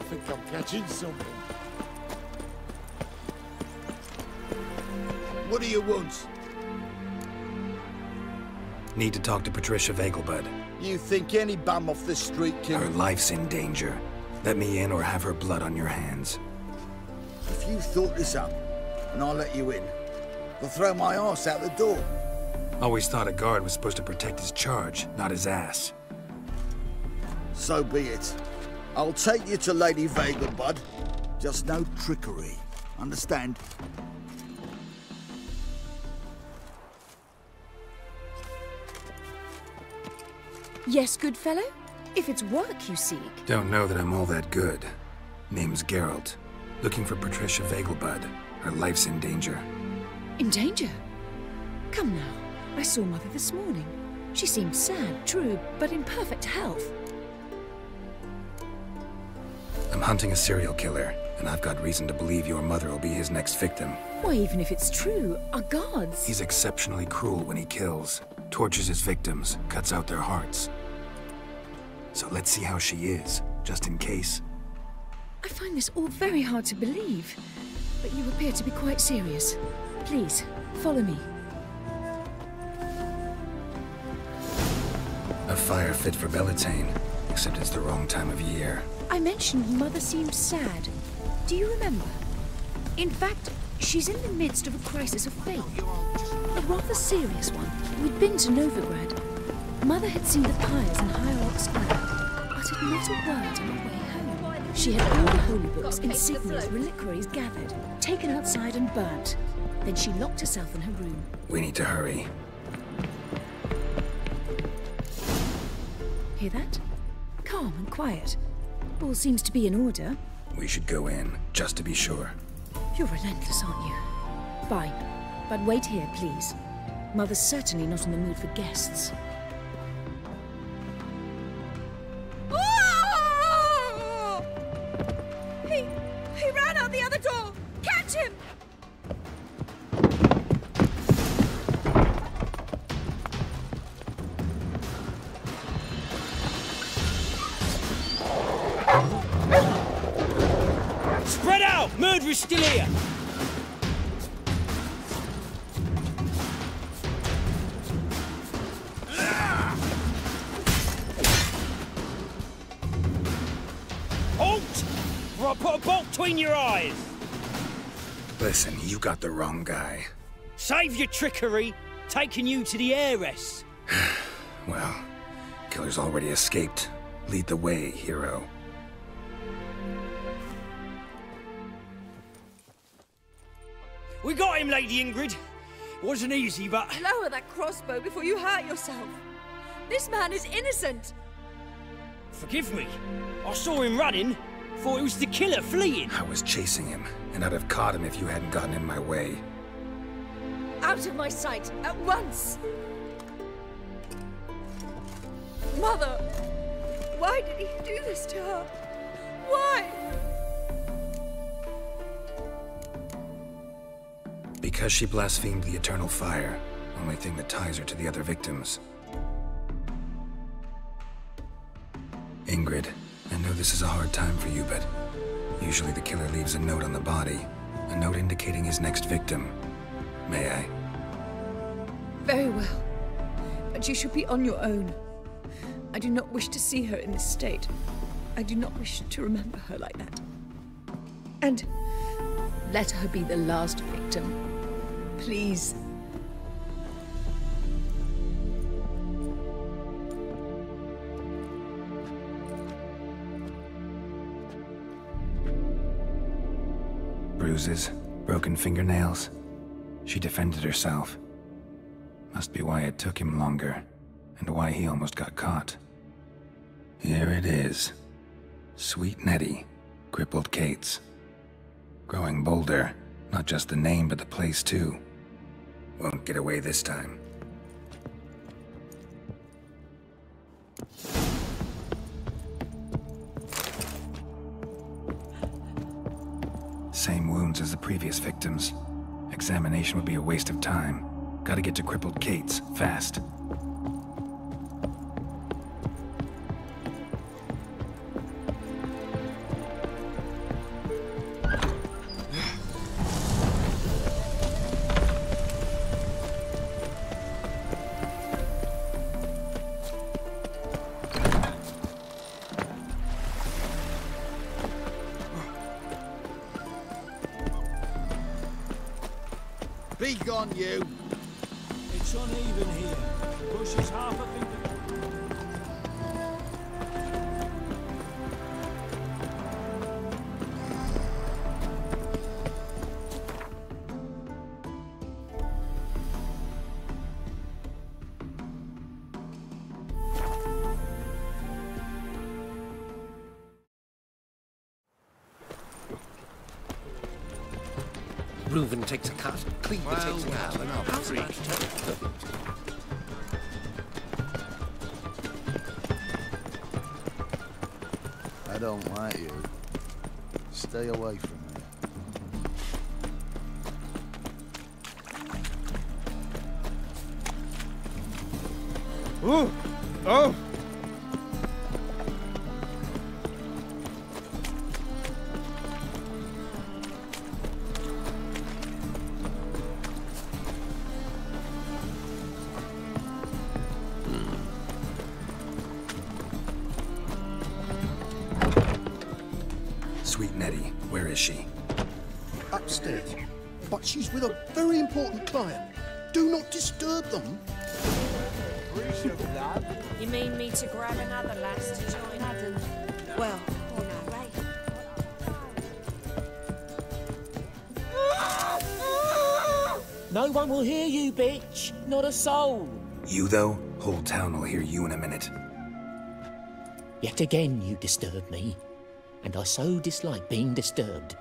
I think I'm catching something. What do you want? Need to talk to Patricia Vegelbud. You think any bum off the street can... Her life's in danger. Let me in or have her blood on your hands. If you thought this up, and I'll let you in, I'll throw my ass out the door. Always thought a guard was supposed to protect his charge, not his ass. So be it. I'll take you to Lady Vegelbud. Just no trickery. Understand? Yes, good fellow? If it's work you seek. Don't know that I'm all that good. Name's Geralt. Looking for Patricia Vegelbud. Her life's in danger. In danger? Come now. I saw Mother this morning. She seemed sad, true, but in perfect health. I'm hunting a serial killer, and I've got reason to believe your mother will be his next victim. Why, even if it's true, our guards... He's exceptionally cruel when he kills, tortures his victims, cuts out their hearts. So let's see how she is, just in case. I find this all very hard to believe, but you appear to be quite serious. Please, follow me. A fire fit for Belleteyn, except it's the wrong time of year. I mentioned Mother seemed sad. Do you remember? In fact, she's in the midst of a crisis of faith. A rather serious one. We'd been to Novigrad. Mother had seen the pyres in High Square, uttered not a word on her way home. She had all the holy books, insignias, reliquaries gathered, taken outside and burnt. Then she locked herself in her room. We need to hurry. Hear that? Calm and quiet. All seems to be in order. We should go in, just to be sure. You're relentless, aren't you? Fine. But wait here, please. Mother's certainly not in the mood for guests. The wrong guy. Save your trickery, taking you to the heiress. Well, killer's already escaped. Lead the way, hero. We got him, Lady Ingrid. Wasn't easy, but... Lower that crossbow before you hurt yourself. This man is innocent. Forgive me. I saw him running. Thought it was the killer fleeing. I was chasing him, and I'd have caught him if you hadn't gotten in my way. Out of my sight, at once! Mother! Why did he do this to her? Why? Because she blasphemed the eternal fire, only thing that ties her to the other victims. Ingrid, I know this is a hard time for you, but usually the killer leaves a note on the body, a note indicating his next victim. May I? Very well. But you should be on your own. I do not wish to see her in this state. I do not wish to remember her like that. And let her be the last victim. Please. Bruises, broken fingernails. She defended herself. Must be why it took him longer, and why he almost got caught. Here it is. Sweet Nettie, crippled Kate's. Growing bolder, not just the name, but the place too. Won't get away this time. Same wounds as the previous victims. Examination would be a waste of time. Gotta get to crippled Kate's, fast. Takes a cut. Cleaver Well, takes a cut. One will hear you, bitch. Not a soul. You, though? Whole town will hear you in a minute. Yet again you disturb me, and I so dislike being disturbed.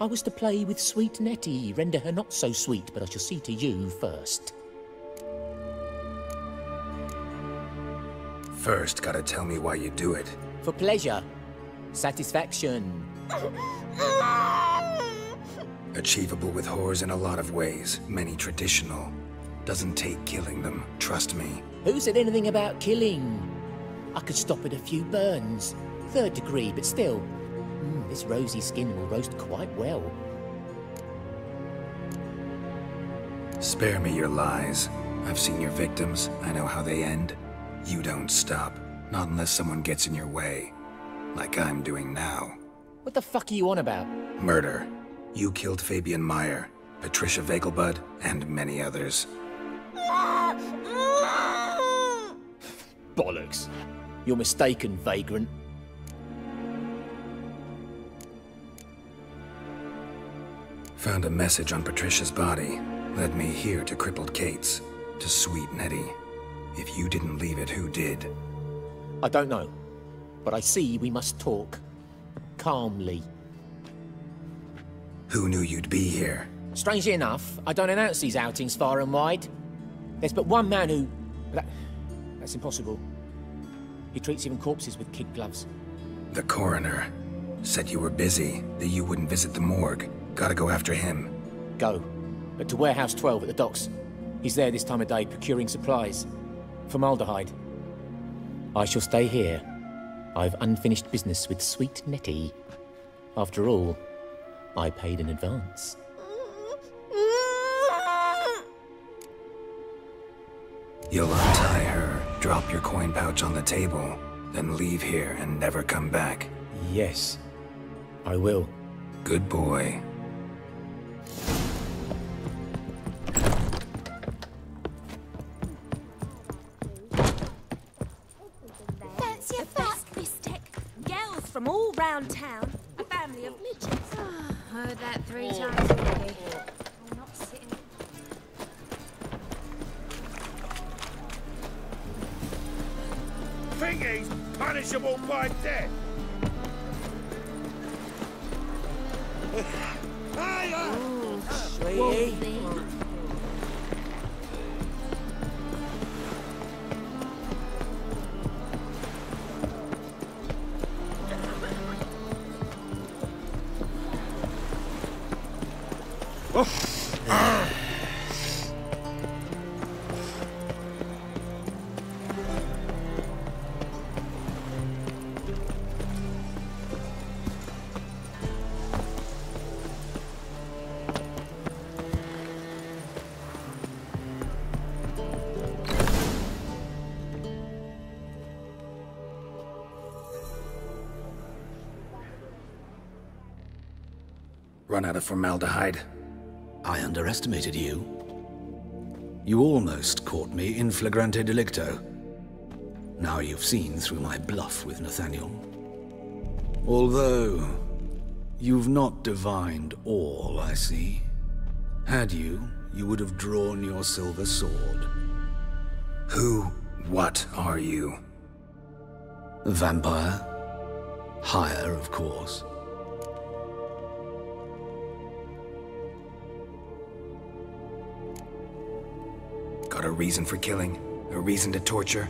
I was to play with sweet Nettie, render her not so sweet, but I shall see to you first. First, gotta tell me why you do it. For pleasure. Satisfaction. Achievable with whores in a lot of ways, many traditional. Doesn't take killing them, trust me. Who said anything about killing? I could stop at a few burns. Third degree, but still. Mm, this rosy skin will roast quite well. Spare me your lies. I've seen your victims, I know how they end. You don't stop. Not unless someone gets in your way. Like I'm doing now. What the fuck are you on about? Murder. You killed Fabian Meyer, Patricia Vegelbud, and many others. Bollocks. You're mistaken, vagrant. Found a message on Patricia's body. Led me here to crippled Kate's. To sweet Nettie. If you didn't leave it, who did? I don't know. But I see we must talk. Calmly. Who knew you'd be here? Strangely enough, I don't announce these outings far and wide. There's but one man who... That, that's impossible. He treats even corpses with kid gloves. The coroner. Said you were busy, that you wouldn't visit the morgue. Gotta go after him. Go. But to Warehouse 12 at the docks. He's there this time of day procuring supplies. Formaldehyde. I shall stay here. I've unfinished business with sweet Nettie. After all, I paid in advance. You'll untie her, drop your coin pouch on the table, then leave here and never come back. Yes, I will. Good boy. Fancy a fast mistake. Girls from all round town. A family of midgets. Heard that three times already. I'm not sitting. Thingy's punishable by death. Hiya! Sweetie. Run out of formaldehyde. I underestimated you. You almost caught me in flagrante delicto. Now you've seen through my bluff with Nathaniel. Although, you've not divined all, I see. Had you, you would have drawn your silver sword. Who, what are you? A vampire. Higher, of course. A reason for killing? A reason to torture?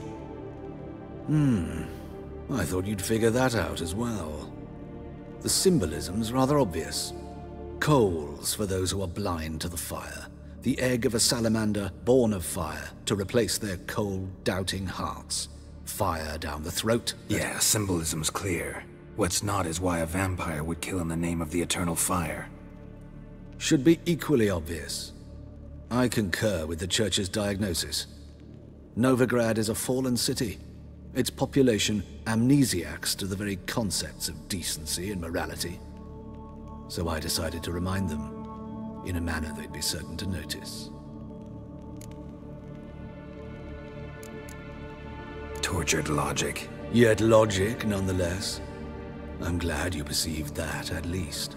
Hmm. I thought you'd figure that out as well. The symbolism's rather obvious. Coals for those who are blind to the fire. The egg of a salamander born of fire to replace their cold, doubting hearts. Fire down the throat. Yeah, symbolism's clear. What's not is why a vampire would kill in the name of the eternal fire. Should be equally obvious. I concur with the Church's diagnosis. Novigrad is a fallen city. Its population amnesiacs to the very concepts of decency and morality. So I decided to remind them, in a manner they'd be certain to notice. Tortured logic. Yet logic, nonetheless. I'm glad you perceived that, at least.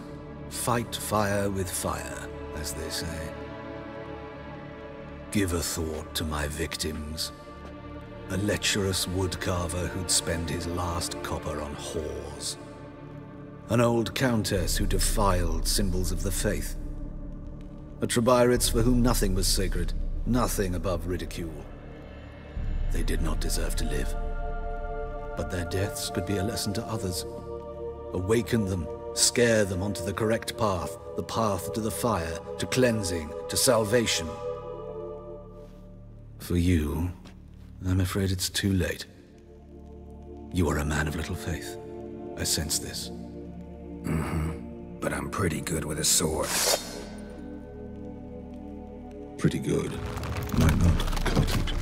Fight fire with fire, as they say. Give a thought to my victims. A lecherous woodcarver who'd spend his last copper on whores. An old countess who defiled symbols of the faith. A trouvère for whom nothing was sacred, nothing above ridicule. They did not deserve to live. But their deaths could be a lesson to others. Awaken them, scare them onto the correct path, the path to the fire, to cleansing, to salvation. For you, I'm afraid it's too late. You are a man of little faith. I sense this. Mm-hmm. But I'm pretty good with a sword. Pretty good. Might not cut it.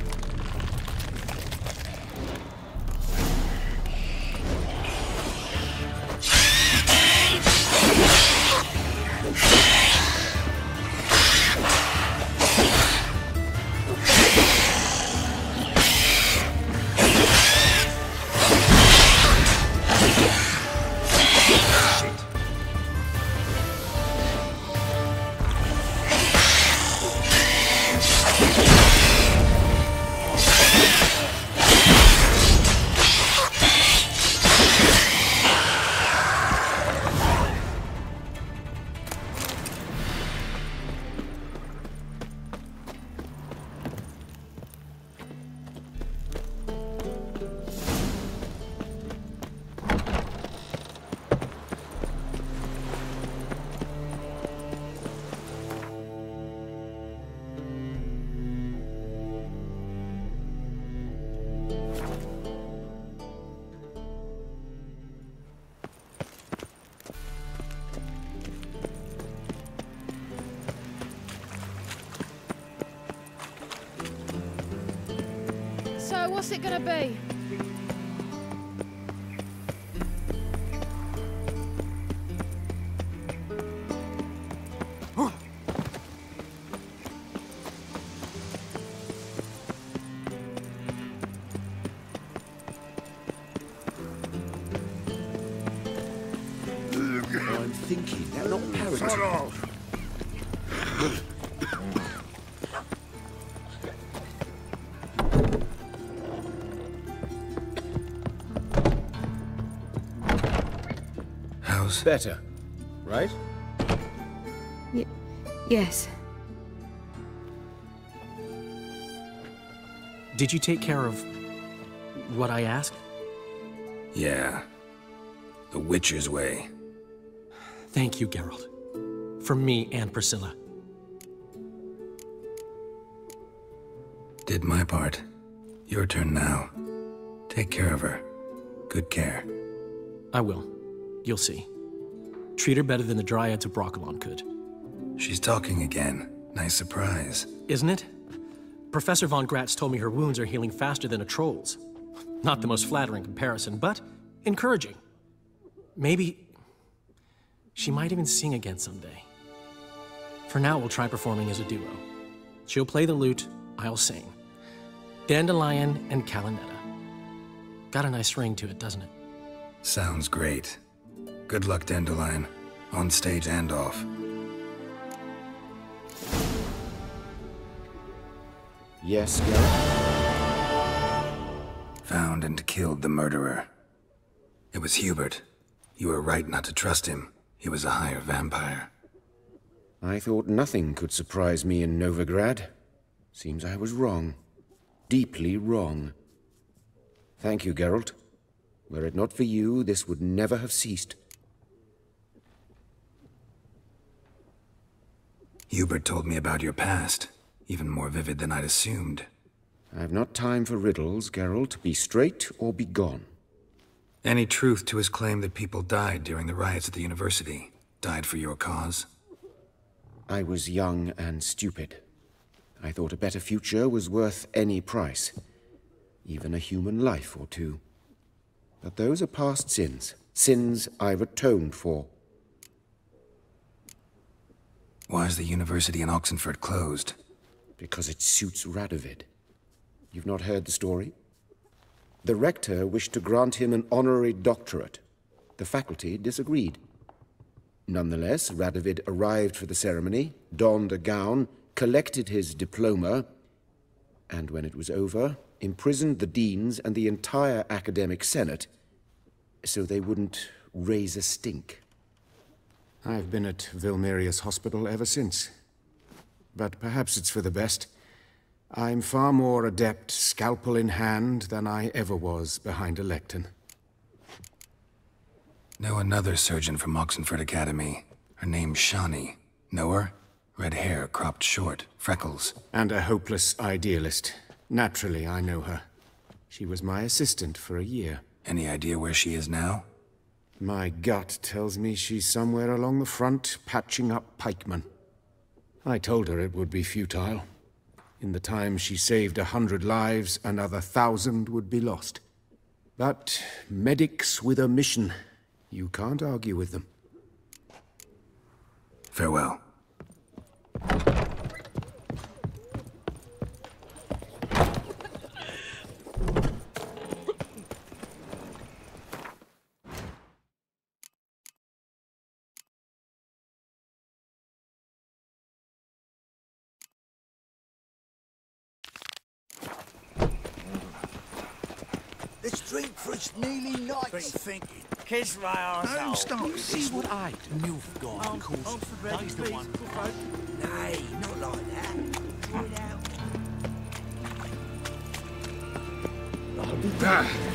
Gonna be? Better, right? Y yes. Did you take care of what I asked? Yeah. The Witcher's way. Thank you, Geralt. From me and Priscilla. Did my part. Your turn now. Take care of her. Good care. I will. You'll see. Treat her better than the Dryads of Brokilon could. She's talking again. Nice surprise. Isn't it? Professor Von Gratz told me her wounds are healing faster than a troll's. Not the most flattering comparison, but encouraging. Maybe she might even sing again someday. For now, we'll try performing as a duo. She'll play the lute, I'll sing. Dandelion and Calinetta. Got a nice ring to it, doesn't it? Sounds great. Good luck, Dandelion. On stage and off. Yes, Geralt? Found and killed the murderer. It was Hubert. You were right not to trust him. He was a higher vampire. I thought nothing could surprise me in Novigrad. Seems I was wrong. Deeply wrong. Thank you, Geralt. Were it not for you, this would never have ceased. Hubert told me about your past, even more vivid than I'd assumed. I've not time for riddles, Geralt. Be straight or be gone. Any truth to his claim that people died during the riots at the university? Died for your cause? I was young and stupid. I thought a better future was worth any price. Even a human life or two. But those are past sins. Sins I've atoned for. Why is the university in Oxenfurt closed? Because it suits Radovid. You've not heard the story? The rector wished to grant him an honorary doctorate. The faculty disagreed. Nonetheless, Radovid arrived for the ceremony, donned a gown, collected his diploma, and when it was over, imprisoned the deans and the entire academic senate so they wouldn't raise a stink. I've been at Vilmerius Hospital ever since. But perhaps it's for the best. I'm far more adept, scalpel in hand, than I ever was behind a lectern. Know another surgeon from Oxenfurt Academy. Her name's Shani. Know her? Red hair, cropped short, freckles. And a hopeless idealist. Naturally, I know her. She was my assistant for a year. Any idea where she is now? My gut tells me she's somewhere along the front, patching up pikemen. I told her it would be futile. In the time she saved a hundred lives, another thousand would be lost. But medics with a mission, you can't argue with them. Farewell. Let's drink for its nearly night. Been thinking. Kiss my arse No, out. stop. You see what I do? You've got because Oxford ready, that's the please. one. Nay, not like that. Draw it out. Ah!